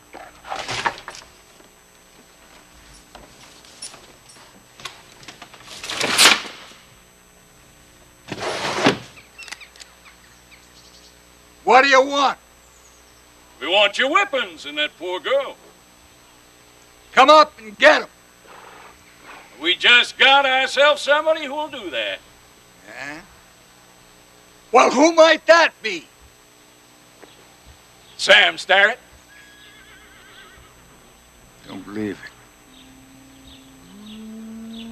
Speaker 1: What do you want?
Speaker 14: We want your weapons and that poor girl.
Speaker 1: Come up and get them.
Speaker 14: We just got ourselves somebody who'll do that.
Speaker 1: Yeah? Well, who might that be?
Speaker 14: Sam Starret.
Speaker 1: Don't believe it.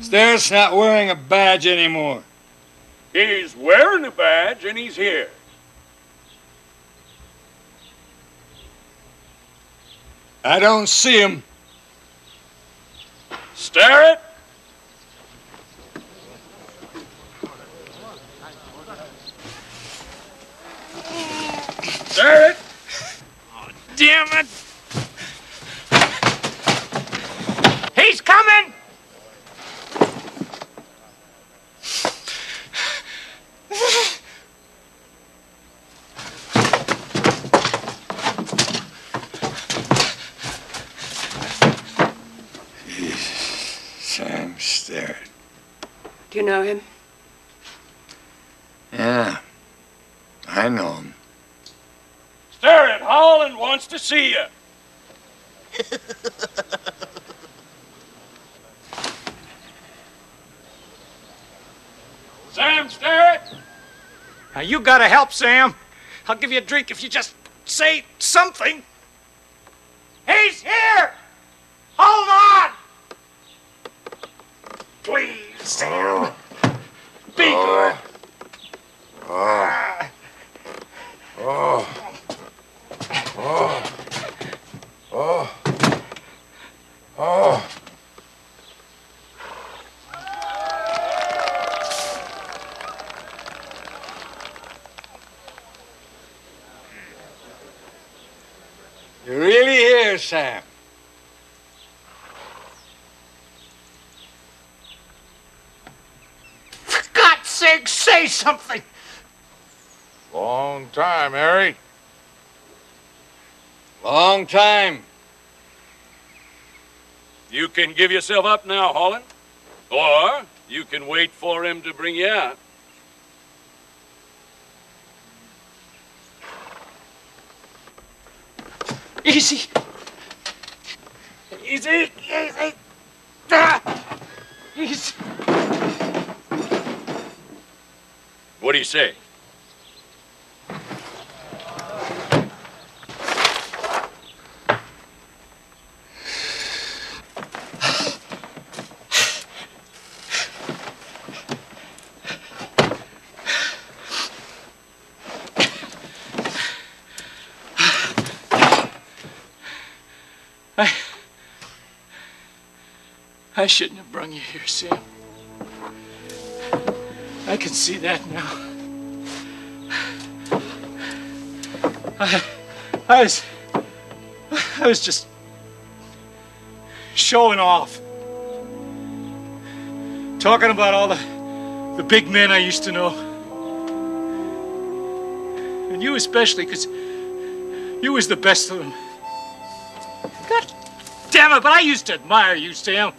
Speaker 1: Starret's not wearing a badge anymore.
Speaker 14: He's wearing a badge and he's here.
Speaker 1: I don't see him.
Speaker 14: Starret? Starret?
Speaker 15: Oh, damn it! He's coming! [laughs]
Speaker 1: Sam Starret.
Speaker 4: Do you know him?
Speaker 1: Yeah. I know him.
Speaker 14: Starret, Holland wants to see you. [laughs] Sam Starret?
Speaker 24: Now, you gotta help, Sam. I'll give you a drink if you just say something.
Speaker 14: He's here! Hold on! Please, Sam. Be good.
Speaker 18: Oh. Oh. Oh. Oh. Oh. oh.
Speaker 1: You're really here, Sam.
Speaker 24: For God's sake, say something.
Speaker 18: Long time, Harry.
Speaker 1: Long time.
Speaker 14: You can give yourself up now, Holland. Or you can wait for him to bring you out.
Speaker 24: Easy. Easy, easy. Ah. Easy.
Speaker 14: What do you say?
Speaker 15: I. Shouldn't have brung you here, Sam. I can see that now. I, I was. I was just. showing off. Talking about all the. the big men I used to know. And you especially, because you was the best of them. God damn it, but I used to admire you, Sam.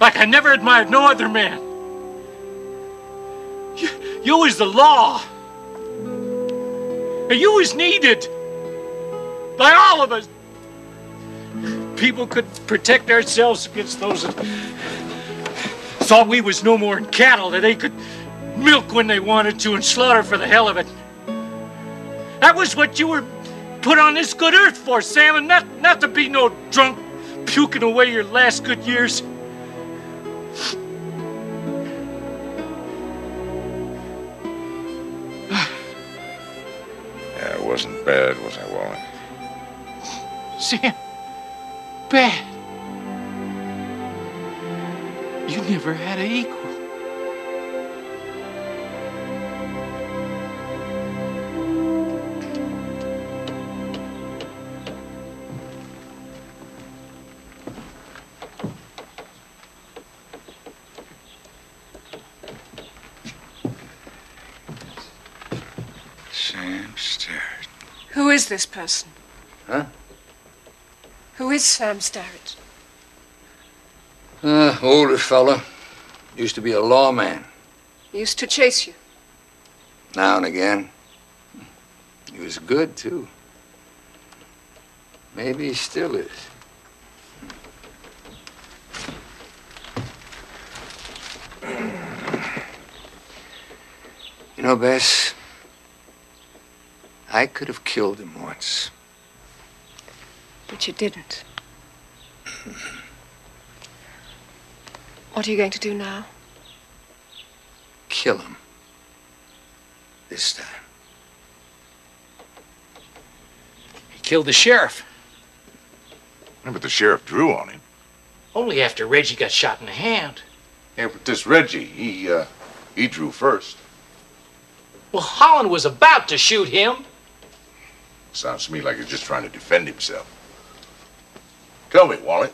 Speaker 15: Like I never admired no other man. You, was the law. And you was needed. By all of us. People could protect ourselves against those that thought we was no more than cattle that they could milk when they wanted to and slaughter for the hell of it. That was what you were put on this good earth for, Sam, and not, not to be no drunk puking away your last good years. Sam, bad. You never had an equal.
Speaker 1: Sam Starret.
Speaker 4: Who is this person?
Speaker 16: Huh?
Speaker 4: Who is Sam Starret?
Speaker 16: Uh, older fella. Used to be a lawman.
Speaker 4: He used to chase you.
Speaker 16: Now and again. He was good, too. Maybe he still is. You know, Bess, I could have killed him once.
Speaker 4: But you didn't. What are you going to do now?
Speaker 16: Kill him. This time.
Speaker 15: He killed the sheriff.
Speaker 18: Yeah, but the sheriff drew on him.
Speaker 15: Only after Reggie got shot in the hand.
Speaker 18: Yeah, but this Reggie, he, uh, he drew first.
Speaker 15: Well, Holland was about to shoot him.
Speaker 18: Sounds to me like he's just trying to defend himself. Tell me, Wally.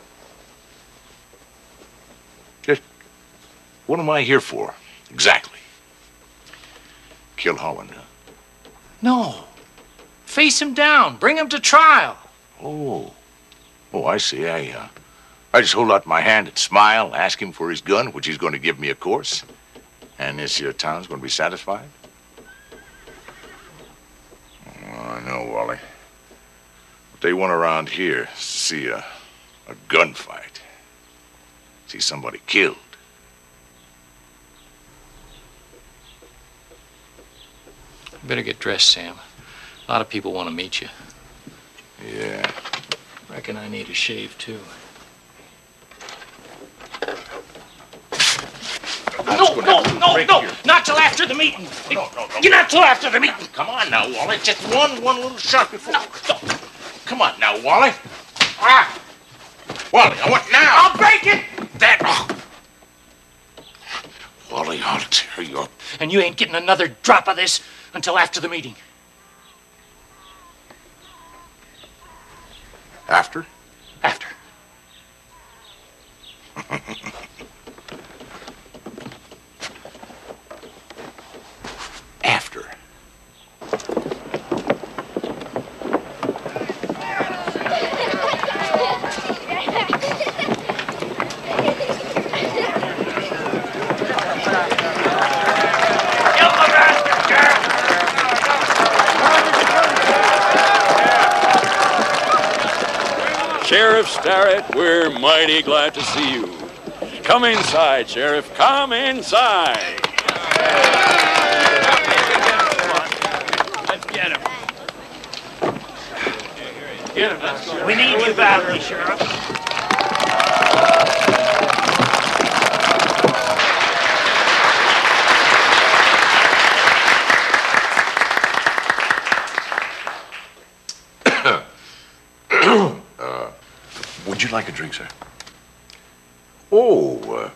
Speaker 18: Just what am I here for? Exactly. Kill Holland, huh?
Speaker 15: No. Face him down. Bring him to trial.
Speaker 18: Oh. Oh, I see. I, uh, I just hold out my hand and smile, ask him for his gun, which he's going to give me, of course. And this here town's going to be satisfied? Oh, I know, Wally. What they want around here is to see a, a gunfight. See somebody killed.
Speaker 15: Better get dressed, Sam. A lot of people want to meet you.
Speaker 18: Yeah.
Speaker 15: Reckon I need a shave, too. No, no, no, no! Not till after the meeting.
Speaker 18: No, no, no.
Speaker 15: You're not till after the meeting.
Speaker 18: Come on now, Wally. Just one, one little shot before. No, no. Come on now, Wally. Ah! Wally, I want now.
Speaker 15: I'll break it!
Speaker 18: That. Oh. Wally, I'll tear you up.
Speaker 15: And you ain't getting another drop of this until after the meeting.
Speaker 18: After?
Speaker 15: After.
Speaker 18: After. [laughs]
Speaker 14: Sheriff Starret, we're mighty glad to see you. Come inside, Sheriff. Come inside.
Speaker 15: Let's get him. Get him. We need you badly, Sheriff.
Speaker 18: uh, would you like a drink, sir? Oh, uh,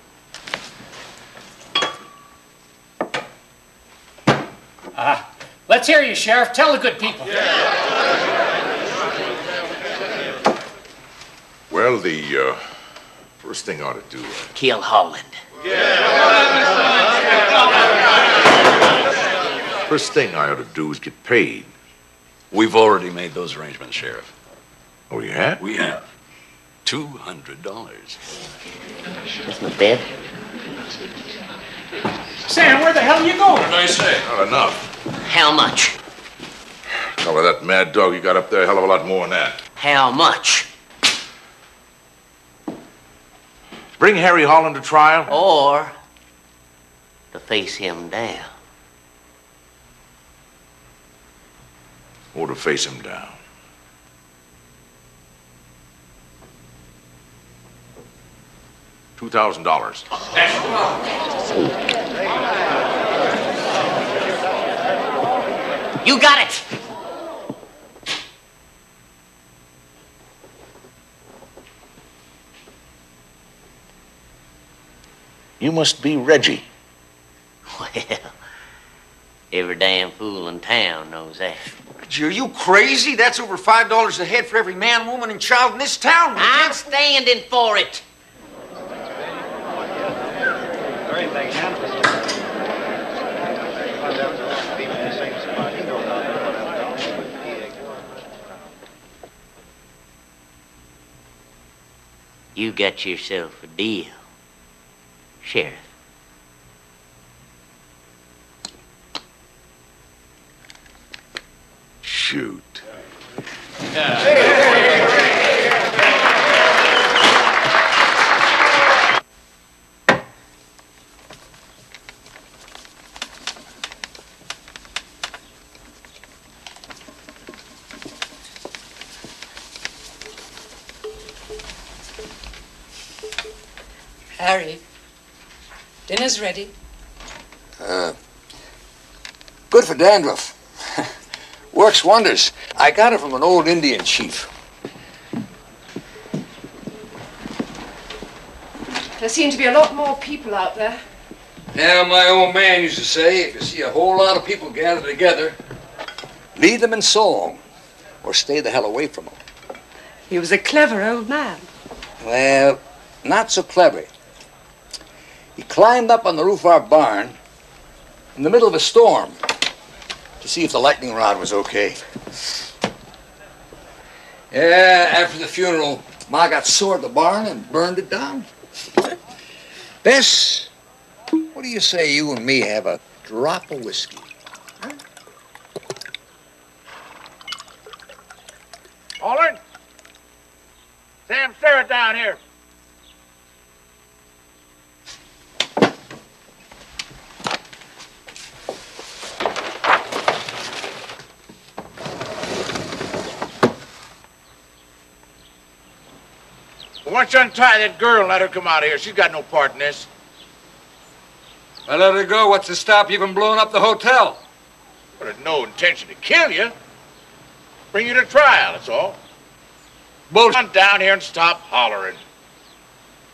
Speaker 15: Ah, let's hear you, Sheriff. Tell the good people.
Speaker 18: well, the uh, first thing I ought to do. Uh,
Speaker 6: Kill Holland.
Speaker 18: First thing I ought to do is get paid.
Speaker 11: We've already made those arrangements, Sheriff.
Speaker 18: Oh, you have?
Speaker 14: We have two hundred dollars.
Speaker 6: That's my bed.
Speaker 15: Sam, where the hell are you going?
Speaker 18: What did I say? Not enough.
Speaker 6: How much?
Speaker 18: Oh, Cover that mad dog you got up there a hell of a lot more than that.
Speaker 6: How much?
Speaker 18: Bring Harry Holland to trial.
Speaker 6: Or to face him down.
Speaker 18: Or to face him down. Two thousand dollars.
Speaker 6: You got it!
Speaker 18: You must be Reggie.
Speaker 6: Well, every damn fool in town knows that.
Speaker 12: Gee, Are you crazy? That's over five dollars a head for every man, woman, and child in this town.
Speaker 6: I'm standing for it. You got yourself a deal, Sheriff.
Speaker 18: Shoot.
Speaker 25: Harry, dinner's ready.
Speaker 1: Uh, good for dandruff. [laughs] Works wonders. I got it from an old Indian chief.
Speaker 4: There seem to be a lot more people out there.
Speaker 1: Yeah, my old man used to say, if you see a whole lot of people gathered together, lead them in song, or stay the hell away from them.
Speaker 4: He was a clever old man.
Speaker 1: Well, not so clever. He climbed up on the roof of our barn in the middle of a storm to see if the lightning rod was okay. Yeah, after the funeral, Ma got sore at the barn and burned it down. Bess, what do you say you and me have a drop of whiskey?
Speaker 20: Holland? Sam Starret down here. Well, why don't you untie that girl and let her come out of here? She's got no part in this.
Speaker 12: I let her go. What's to stop you from blowing up the hotel?
Speaker 20: But had no intention to kill you. Bring you to trial, that's all. Bull, come down here and stop hollering.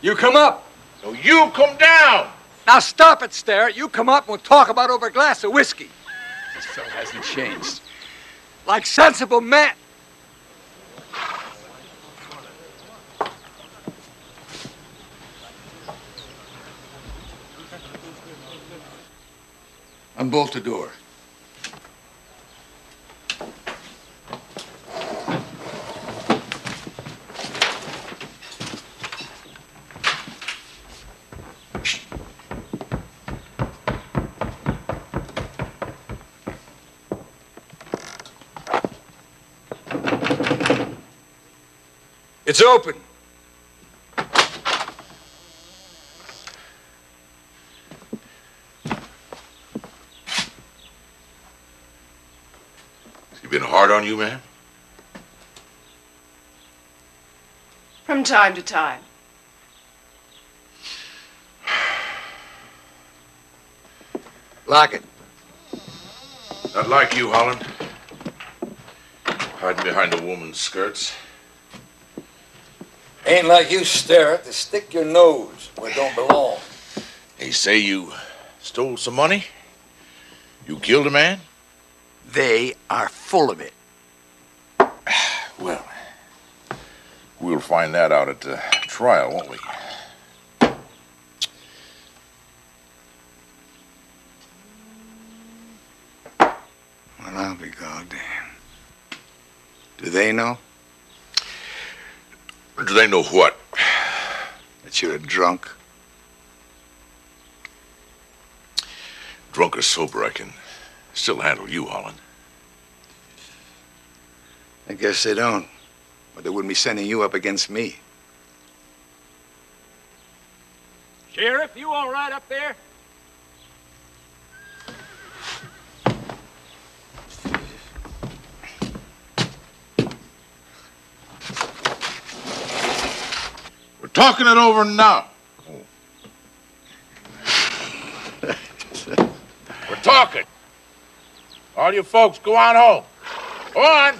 Speaker 12: You come up.
Speaker 20: No, you come down.
Speaker 26: Now stop it, Starret. You come up and we'll talk about over a glass of whiskey. This fellow hasn't changed. Like sensible men.
Speaker 1: Unbolt the door.
Speaker 12: It's open.
Speaker 18: He been hard on you, man?
Speaker 4: From time to time.
Speaker 1: Lock it.
Speaker 18: Not like you, Holland. Hiding behind a woman's skirts.
Speaker 1: Ain't like you, Starret, to stick your nose where it don't belong.
Speaker 18: They say you stole some money? You killed a man?
Speaker 1: They are full of it. [sighs]
Speaker 18: Well, we'll find that out at the trial, won't we?
Speaker 16: Well, I'll be goddamn. Do they know?
Speaker 18: Do they know what?
Speaker 1: That you're a drunk?
Speaker 18: Drunk or sober, I can still handle you, Holland.
Speaker 1: I guess they don't. But they wouldn't be sending you up against me.
Speaker 15: Sheriff, you all right up there?
Speaker 18: We're talking it over now. We're talking. All you folks, go on home. Go on.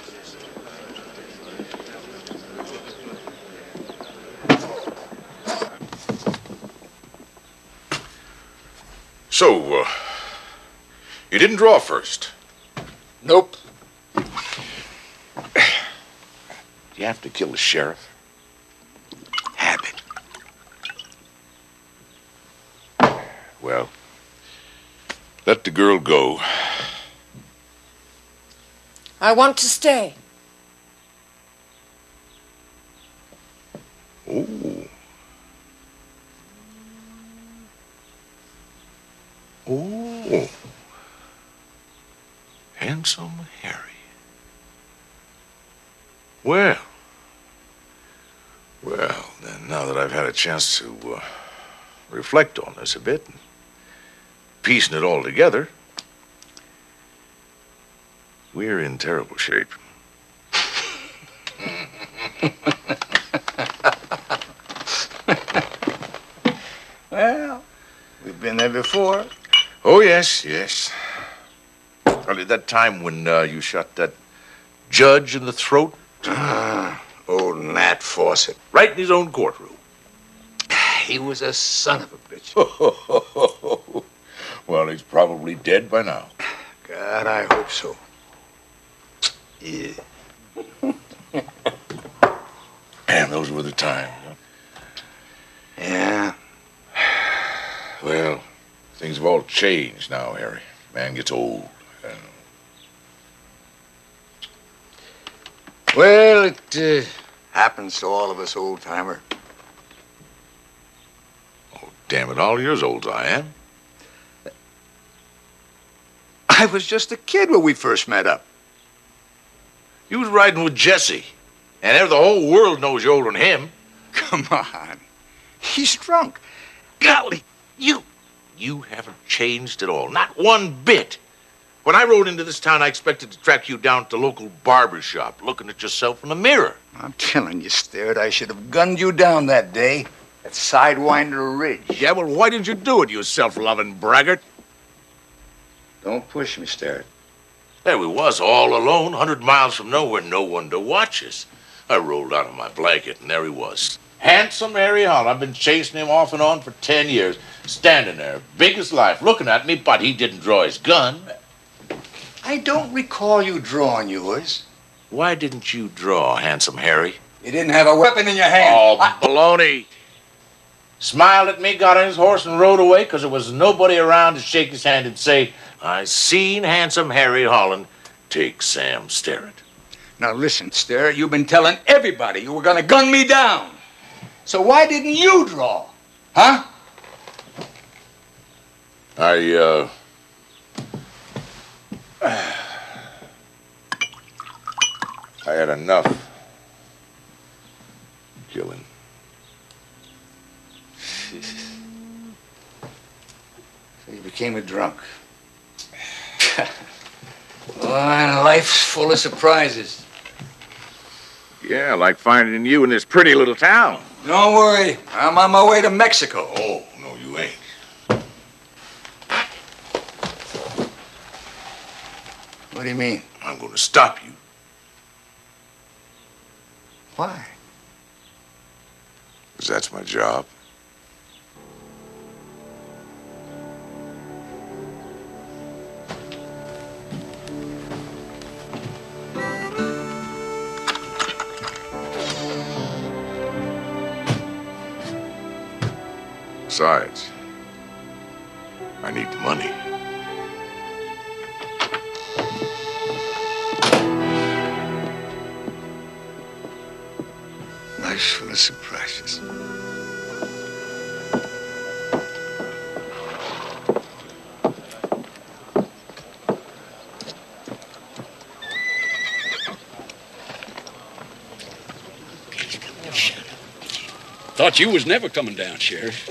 Speaker 18: So, uh, you didn't draw first?
Speaker 1: Nope.
Speaker 18: You have to kill the sheriff?
Speaker 1: Habit.
Speaker 18: Well, let the girl go.
Speaker 4: I want to stay.
Speaker 18: Oh. Handsome Harry. Well. Well, then, now that I've had a chance to uh, reflect on this a bit and piecing it all together, we're in terrible shape. [laughs]
Speaker 1: Well, we've been there before.
Speaker 18: Oh, yes, yes. Only that time when uh, you shot that judge in the throat?
Speaker 1: Ah, old Nat Fawcett.
Speaker 18: Right in his own courtroom.
Speaker 1: He was a son of a bitch. [laughs]
Speaker 18: well, he's probably dead by now.
Speaker 1: God, I hope so. Yeah.
Speaker 18: Damn, those were the times. Huh?
Speaker 1: Yeah. [sighs]
Speaker 18: Well, things have all changed now, Harry. Man gets old. you know.
Speaker 1: Well, it uh, happens to all of us, old timer.
Speaker 18: Oh, damn it, all you're as old as I am.
Speaker 1: I was just a kid when we first met up.
Speaker 18: You was riding with Jesse. And there the whole world knows you're older than him.
Speaker 1: Come on. He's drunk.
Speaker 18: Golly, you, you haven't changed at all. Not one bit. When I rode into this town, I expected to track you down to the local barber shop, looking at yourself in the mirror.
Speaker 1: I'm telling you, Starret, I should have gunned you down that day at Sidewinder Ridge.
Speaker 18: Yeah, well, why didn't you do it, you self-loving braggart?
Speaker 1: Don't push me, Starret.
Speaker 18: There we was, all alone, hundred miles from nowhere, no one to watch us. I rolled out of my blanket, and there he was. Handsome Harry Hall. I've been chasing him off and on for ten years, standing there, big as life, looking at me, but he didn't draw his gun.
Speaker 1: I don't recall you drawing yours.
Speaker 18: Why didn't you draw, Handsome Harry?
Speaker 1: You didn't have a weapon in your hand.
Speaker 18: Oh, baloney. Smiled at me, got on his horse, and rode away because there was nobody around to shake his hand and say, I seen handsome Harry Holland take Sam Starret.
Speaker 1: Now listen, Starret, you've been telling everybody you were gonna gun me down. So why didn't you draw? Huh?
Speaker 18: I, uh. I had enough killing.
Speaker 1: So you became a drunk. [laughs] well, life's full of surprises.
Speaker 18: Yeah, like finding you in this pretty little town.
Speaker 1: Don't worry, I'm on my way to Mexico.
Speaker 18: Oh, no, you ain't.
Speaker 1: What do you mean?
Speaker 18: I'm going to stop you.
Speaker 1: Why?
Speaker 18: Because that's my job. Besides, I need the money.
Speaker 1: I Life's full
Speaker 14: Thought you was never coming down, Sheriff.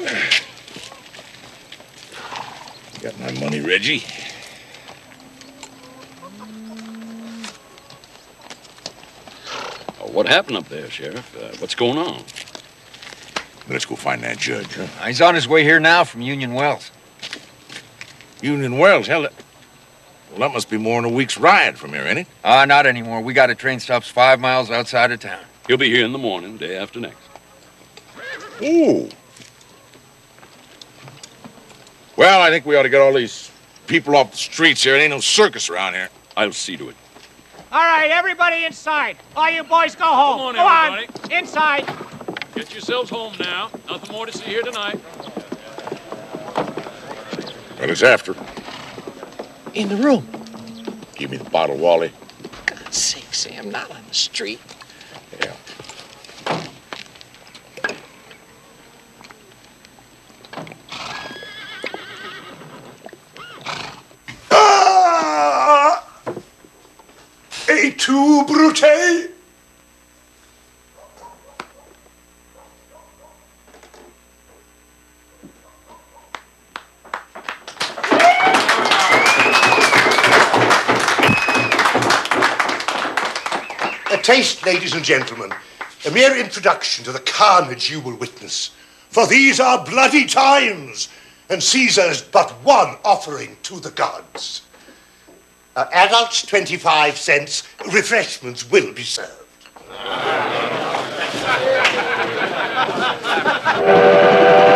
Speaker 18: Got my money, Reggie.
Speaker 14: Oh, what happened up there, Sheriff? Uh, what's going on?
Speaker 18: Let's go find that judge, huh?
Speaker 12: He's on his way here now from Union Wells.
Speaker 18: Union Wells, hell, that- well, that must be more than a week's ride from here, ain't it?
Speaker 12: Uh, not anymore. We got a train stops five miles outside of town.
Speaker 14: He'll be here in the morning, day after next.
Speaker 18: Ooh. Well, I think we ought to get all these people off the streets here. It ain't no circus around here.
Speaker 14: I'll see to it.
Speaker 15: All right, everybody inside. All you boys go home.
Speaker 14: Come on,
Speaker 15: go
Speaker 14: everybody.
Speaker 15: on, inside.
Speaker 14: Get yourselves home now. Nothing more to see here tonight.
Speaker 18: What is after?
Speaker 21: In the room.
Speaker 18: Give me the bottle, Wally.
Speaker 21: God's sake, Sam, not on the street.
Speaker 3: Tu, Brute? A taste, ladies and gentlemen, a mere introduction to the carnage you will witness. For these are bloody times, and Caesar's but one offering to the gods. Uh, adults, 25 cents. Refreshments will be served. [laughs]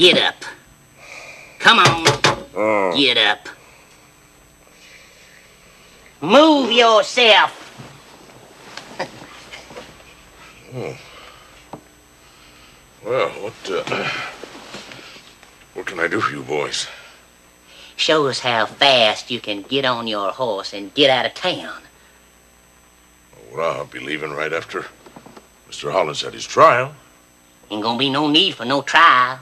Speaker 6: Get up. Come on. Get up. Move yourself.
Speaker 18: Oh. Well, what, uh, what can I do for you boys?
Speaker 6: Show us how fast you can get on your horse and get out of town.
Speaker 18: Well, I'll be leaving right after Mr. Hollins had his trial.
Speaker 6: Ain't gonna be no need for no trial.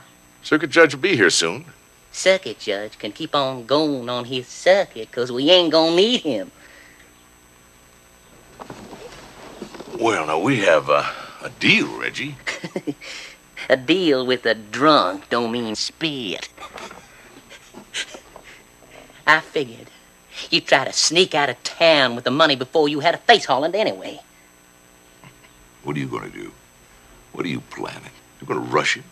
Speaker 18: Circuit judge will be here soon.
Speaker 6: Circuit judge can keep on going on his circuit, 'cause we ain't gonna need him.
Speaker 18: Well, now we have a, a deal, Reggie. [laughs]
Speaker 6: A deal with a drunk don't mean spit. I figured you'd try to sneak out of town with the money before you had a face Holland anyway.
Speaker 18: What are you going to do? What are you planning? You're to rush him?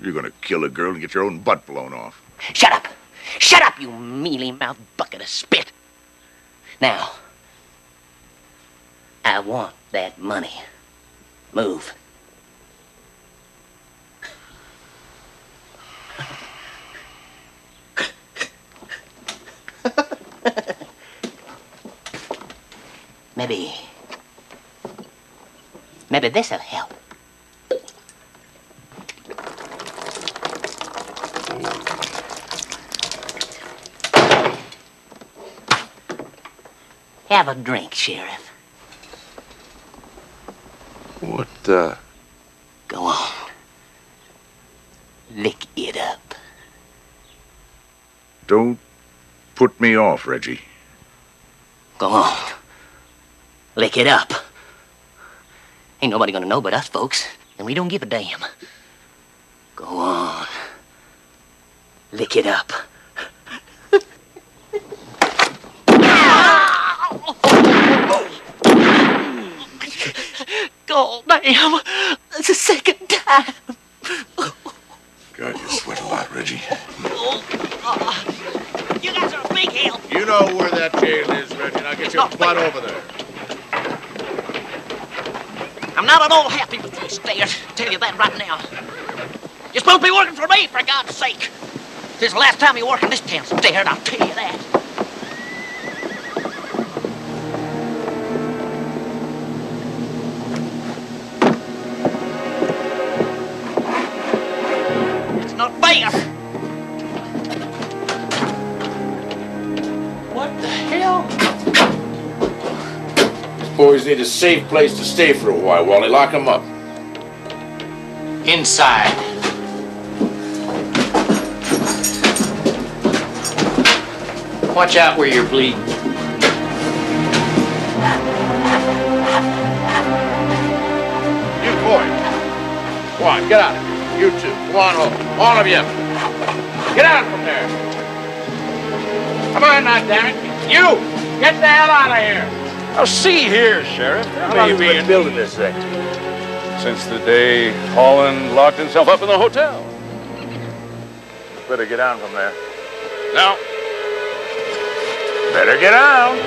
Speaker 18: You're to kill a girl and get your own butt blown off.
Speaker 6: Shut up! Shut up, you mealy mouthed bucket of spit! Now, I want that money. Move. [laughs] maybe. Maybe this'll help. Have a drink, Sheriff.
Speaker 18: What, uh...
Speaker 6: Go on. Lick it up.
Speaker 18: Don't put me off, Reggie.
Speaker 6: Go on. Lick it up. Ain't nobody gonna know but us folks, and we don't give a damn. Go on. Lick it up. God damn. That's the second time.
Speaker 18: God, you sweat a lot, Reggie.
Speaker 6: Oh, you guys are a big help.
Speaker 18: You know where that jail is, Reggie. I'll get your oh, butt over there.
Speaker 6: I'm not at all happy with these stairs. Tell you that right now. You're
Speaker 10: supposed to be working for me, for God's sake. This is the last time you work in this town, Starret, I'll tell you that.
Speaker 18: Need a safe place to stay for a while, Wally. Lock him up.
Speaker 10: Inside. Watch out where you're bleeding.
Speaker 18: You boys. Go on, get out of here. You two. Go on home. All of you. Get out from there. Come on now, damn it. You! Get the hell out of here!
Speaker 14: Now, see here, Sheriff. There
Speaker 18: How long have you
Speaker 14: be
Speaker 18: been building this thing?
Speaker 14: Since the day Holland locked himself up in the hotel.
Speaker 18: Better get down from there. Now. Better get out.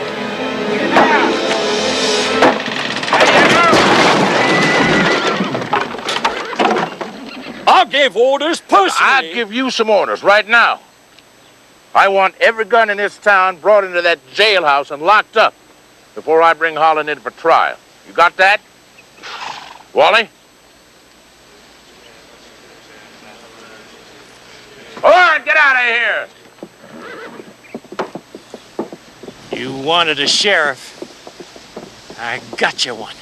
Speaker 14: I gave orders personally.
Speaker 18: I'd give you some orders right now. I want every gun in this town brought into that jailhouse and locked up before I bring Holland in for trial. You got that? Wally? All right, get out of here.
Speaker 15: You wanted a sheriff. I got you one.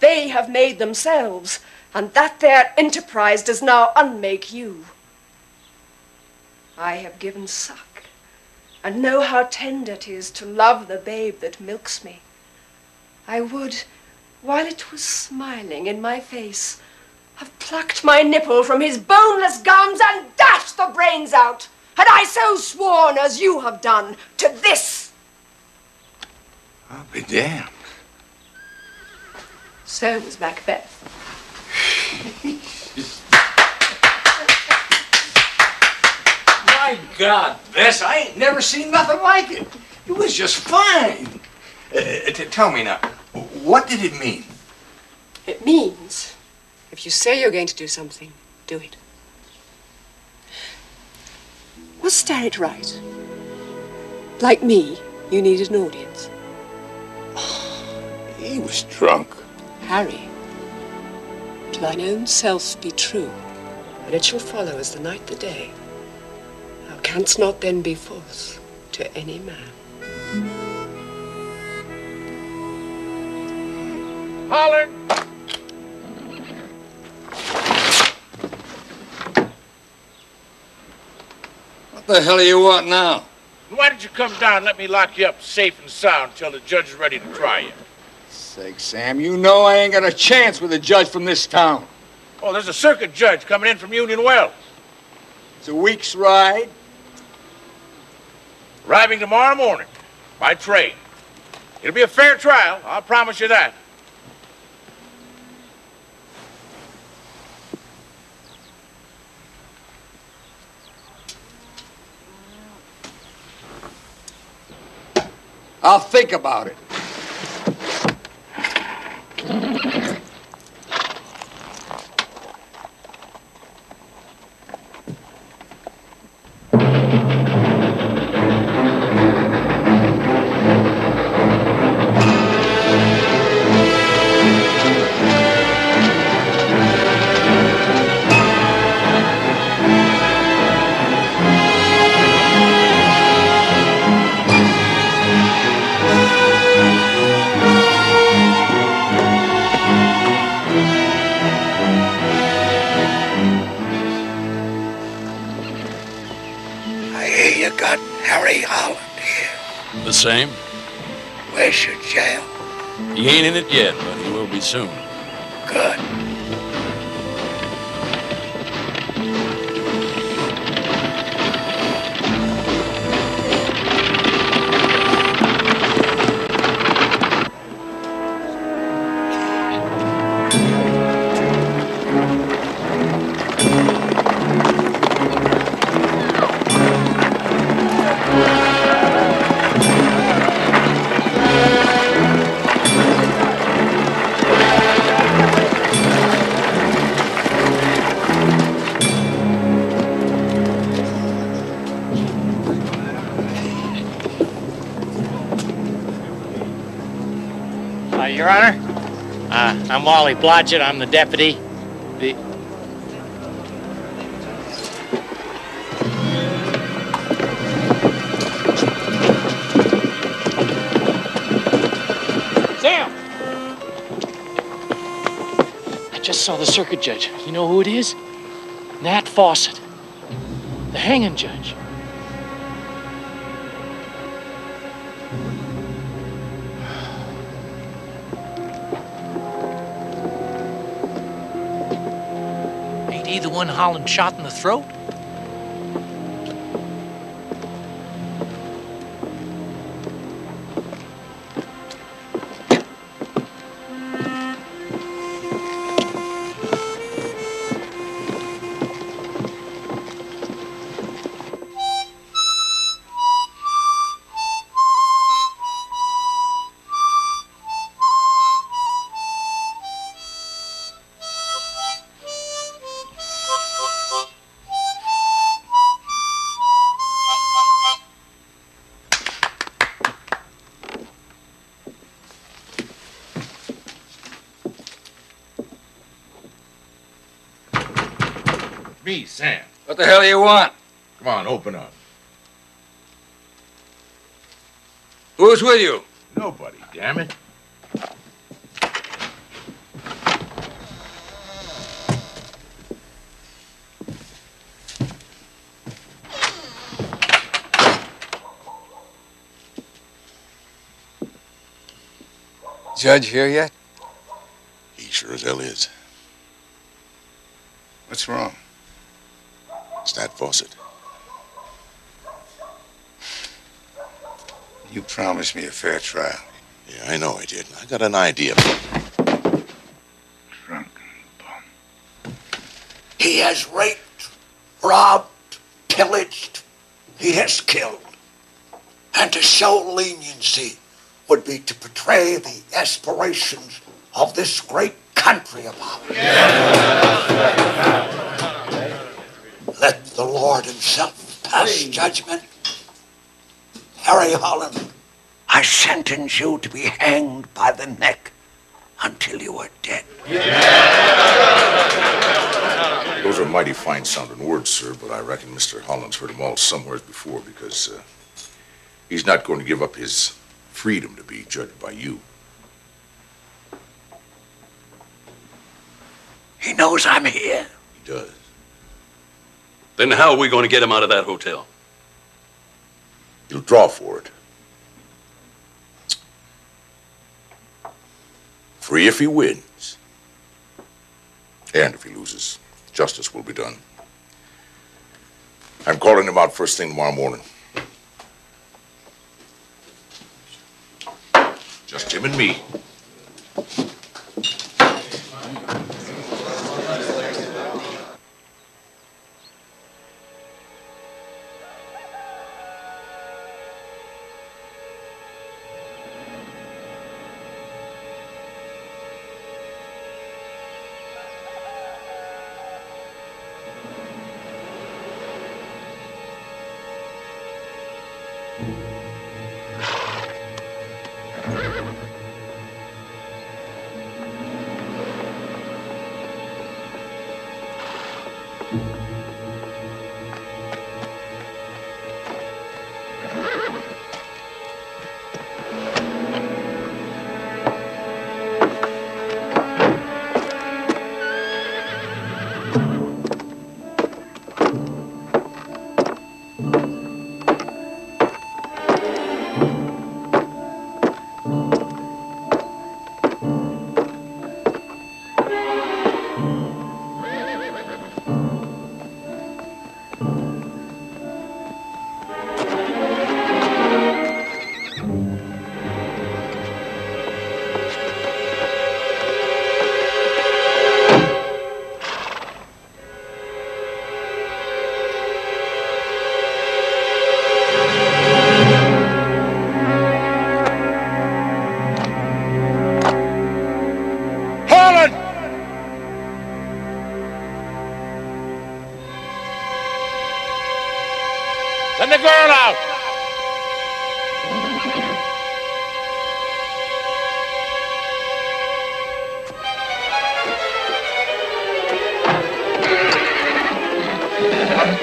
Speaker 4: They have made themselves, and that their enterprise does now unmake you. I have given suck, and know how tender it is to love the babe that milks me. I would, while it was smiling in my face, have plucked my nipple from his boneless gums and dashed the brains out, had I so sworn as you have done to this.
Speaker 1: I'll be damned.
Speaker 4: So was Macbeth.
Speaker 16: My God, Bess, I ain't never seen nothing like it. It was just fine. Uh, uh, tell me now, what did it mean?
Speaker 4: It means if you say you're going to do something, do it. Was Starret right? Like me, you needed an audience.
Speaker 1: He was drunk.
Speaker 4: Harry, to thine own self be true, and it shall follow as the night the day. Thou canst not then be false to any man.
Speaker 18: Holland!
Speaker 1: What the hell do you want now?
Speaker 18: Why don't you come down and let me lock you up safe and sound until the judge is ready to try you?
Speaker 1: Sake, Sam, you know I ain't got a chance with a judge from this town.
Speaker 18: Oh, there's a circuit judge coming in from Union Wells.
Speaker 1: It's a week's ride.
Speaker 18: Arriving tomorrow morning by train. It'll be a fair trial, I'll promise you that.
Speaker 1: I'll think about it. Thank [laughs] you.
Speaker 14: The same.
Speaker 1: Where's your jail?
Speaker 14: He ain't in it yet, but he will be soon.
Speaker 1: Good.
Speaker 15: Blodgett. I'm the deputy. The Sam! I just saw the circuit judge. You know who it is? Nat Fawcett, the hanging judge. One Holland shot in the throat?
Speaker 1: Judge here yet?
Speaker 27: He sure as hell is.
Speaker 1: What's wrong?
Speaker 27: It's Nat Fawcett.
Speaker 1: You promised me a fair trial.
Speaker 27: Yeah, I know I did. I got an idea. Drunken bum.
Speaker 28: He has raped, robbed, pillaged. He has killed. And to show leniency would be to betray the aspirations of this great country of ours. Let the Lord himself pass judgment. Harry Holland, I sentence you to be hanged by the neck until you are dead.
Speaker 18: Those are mighty fine sounding words, sir, but I reckon Mr. Holland's heard them all somewhere before because uh, he's not going to give up his freedom to be judged by you.
Speaker 28: He knows I'm here.
Speaker 18: He does.
Speaker 14: Then how are we going to get him out of that hotel?
Speaker 18: He'll draw for it. Free if he wins. And if he loses, justice will be done. I'm calling him out first thing tomorrow morning. Just him and me.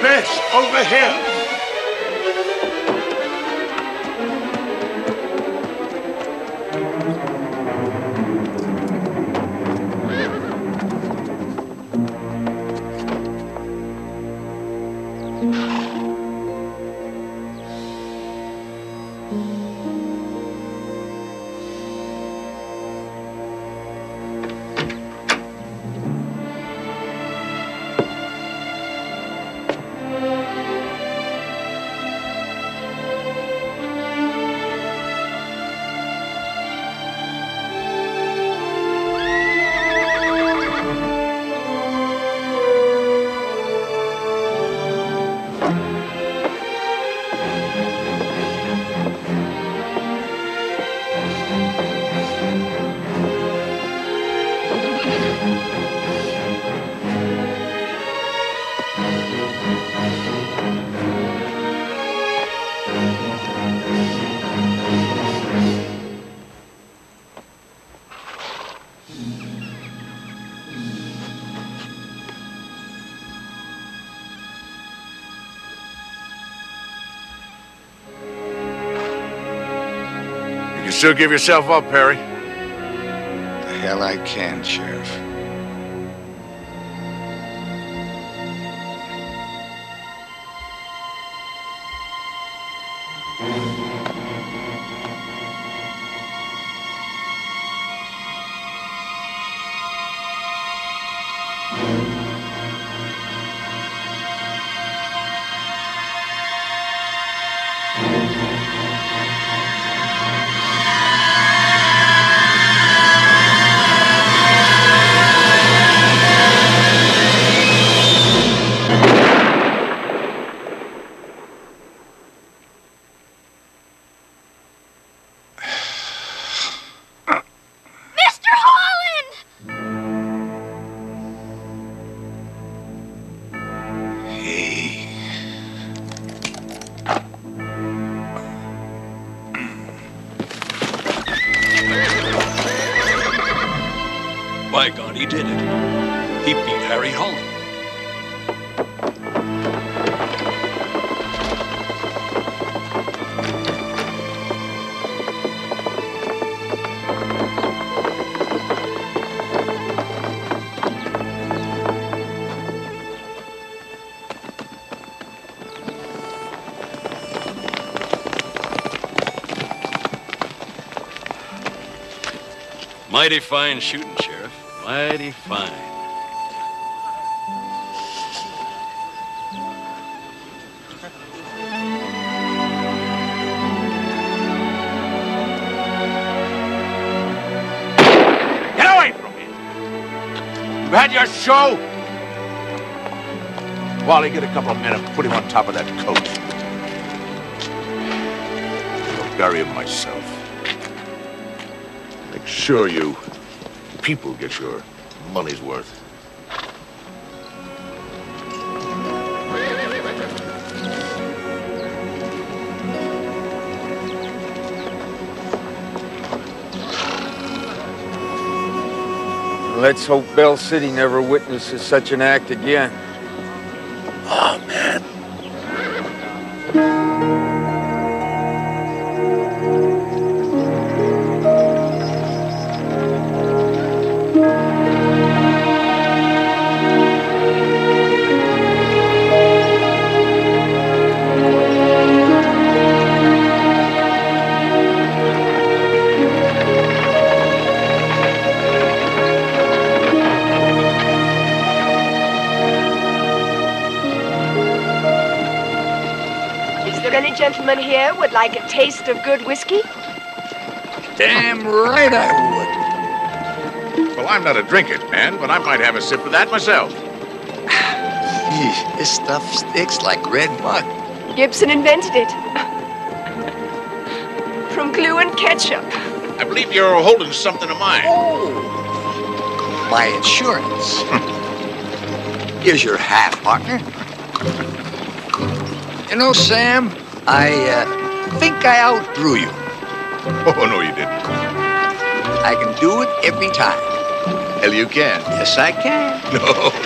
Speaker 3: bench over here.
Speaker 18: Still give yourself up, Perry.
Speaker 1: The hell I can, Sheriff.
Speaker 29: Mighty fine shooting, Sheriff. Mighty fine.
Speaker 18: Get away from me! You've had your show. Wally, get a couple of men and put him on top of that coach. I'll bury him myself. Make sure you people get your money's worth.
Speaker 12: Let's hope Bell City never witnesses such an act again.
Speaker 4: Like a taste of good whiskey?
Speaker 18: Damn right I would. Well, I'm not a drinker, man, but I might have a sip of that myself.
Speaker 1: This stuff sticks like red mud.
Speaker 4: Gibson invented it. From glue and ketchup.
Speaker 18: I believe you're holding something of mine.
Speaker 1: Oh, my insurance. [laughs] Here's your half, partner. You know, Sam, I uh, think I outdrew you. [laughs]
Speaker 18: Oh, no, you didn't.
Speaker 1: I can do it every time.
Speaker 18: Hell, you can.
Speaker 1: Yes, I can. [laughs]
Speaker 18: No, no, you can't.